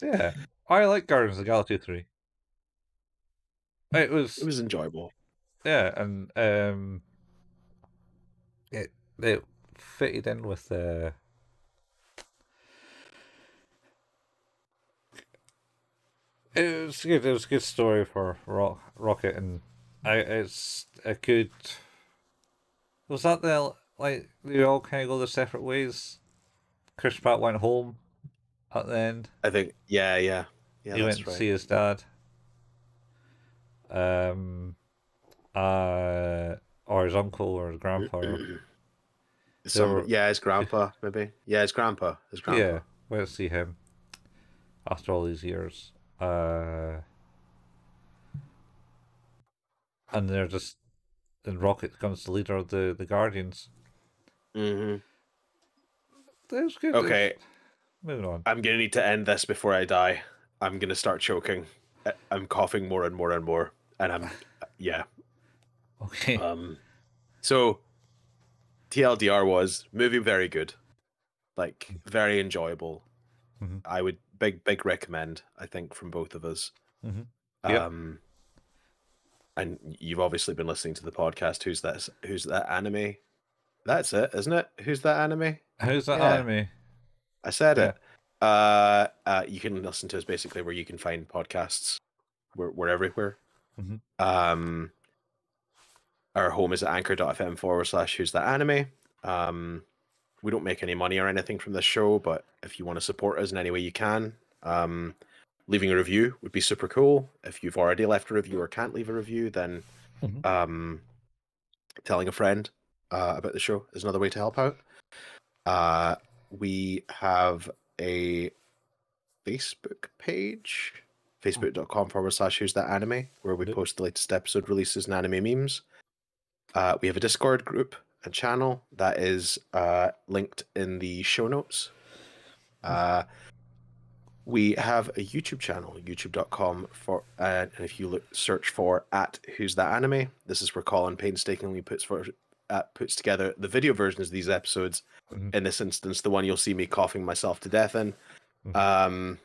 Yeah, I like Guardians of the Galaxy three. It was, It was enjoyable. yeah, and um, it it fitted in with the. It was good. It was a good story for Rock, Rocket, and I it's a good. Was that the like they all kind of go their separate ways? Chris Pratt went home at the end. I think. Yeah, yeah, yeah. he that's went right. to see his dad. Um, uh, or his uncle or his grandpa. Some, were- yeah, his grandpa maybe. Yeah, his grandpa. His grandpa. yeah, went to see him after all these years. Uh, and they're just. Then Rocket becomes the leader of the, the Guardians. hmm That was good. Okay, Moving on. I'm gonna need to end this before I die. I'm gonna start choking. I'm coughing more and more and more, and I'm yeah. Okay. Um, so TLDR was movie very good, like very enjoyable. Mhm. I would big big recommend. I think from both of us. Mhm. Yep. Um, and you've obviously been listening to the podcast. Who's that? Who's that anime? That's it, isn't it? Who's that anime? Who's that yeah. anime? I said Yeah. it. Uh, uh, you can listen to us basically where you can find podcasts. We're, we're everywhere. Mhm. Um, our home is at anchor.fm forward slash who's that anime. Um, we don't make any money or anything from this show, but if you want to support us in any way you can, um, leaving a review would be super cool. If you've already left a review or can't leave a review, then Mhm. um, telling a friend uh, about the show is another way to help out. Uh, we have a Facebook page, facebook.com forward slash who's that anime, where we post the latest episode releases and anime memes. Uh, we have a Discord group and channel that is uh, linked in the show notes. Uh, we have a YouTube channel, youtube.com for, uh, and if you look, search for at who's that anime, this is where Colin painstakingly puts for uh, puts together the video versions of these episodes. Mhm. In this instance, the one you'll see me coughing myself to death in. Mhm. Um,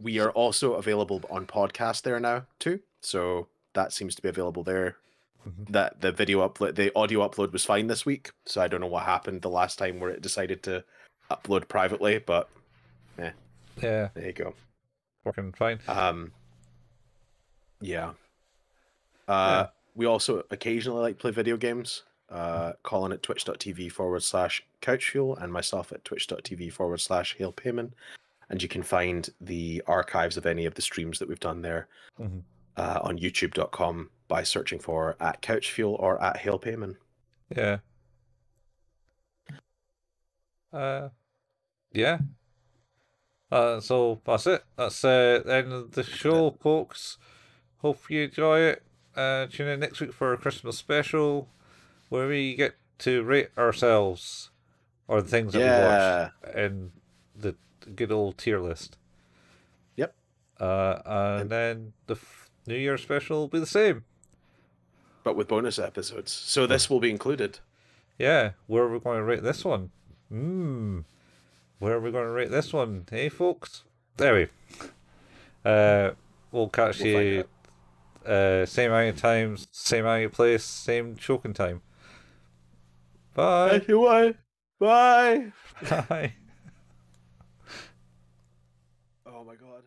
we are also available on podcast there now too, so that seems to be available there. Mhm. That the video upload, the audio upload was fine this week, so I don't know what happened the last time where it decided to upload privately, but Yeah, there you go. working fine. Um, yeah. Uh, We also occasionally like play video games. Uh, Colin at twitch.tv forward slash couchfuel and myself at twitch.tv forward slash hail payment. And you can find the archives of any of the streams that we've done there Mhm. uh, on youtube.com by searching for at couchfuel or at hail payment. Yeah. Uh, yeah. Uh, so that's it. That's uh, the end of the show, folks. Hope you enjoy it. Uh, tune in next week for a Christmas special where we get to rate ourselves or the things that Yeah. we watched in the good old tier list. Yep. Uh, and then the f- New Year special will be the same. But with bonus episodes. So this will be included. Yeah, where are we going to rate this one? Hmm. Where are we going to rate this one? Hey, folks. Anyway, uh, we'll catch We'll you. Uh, same amount of times, same amount of place, same choking time. Bye. Thank you. Bye. Bye. Bye. Oh my god.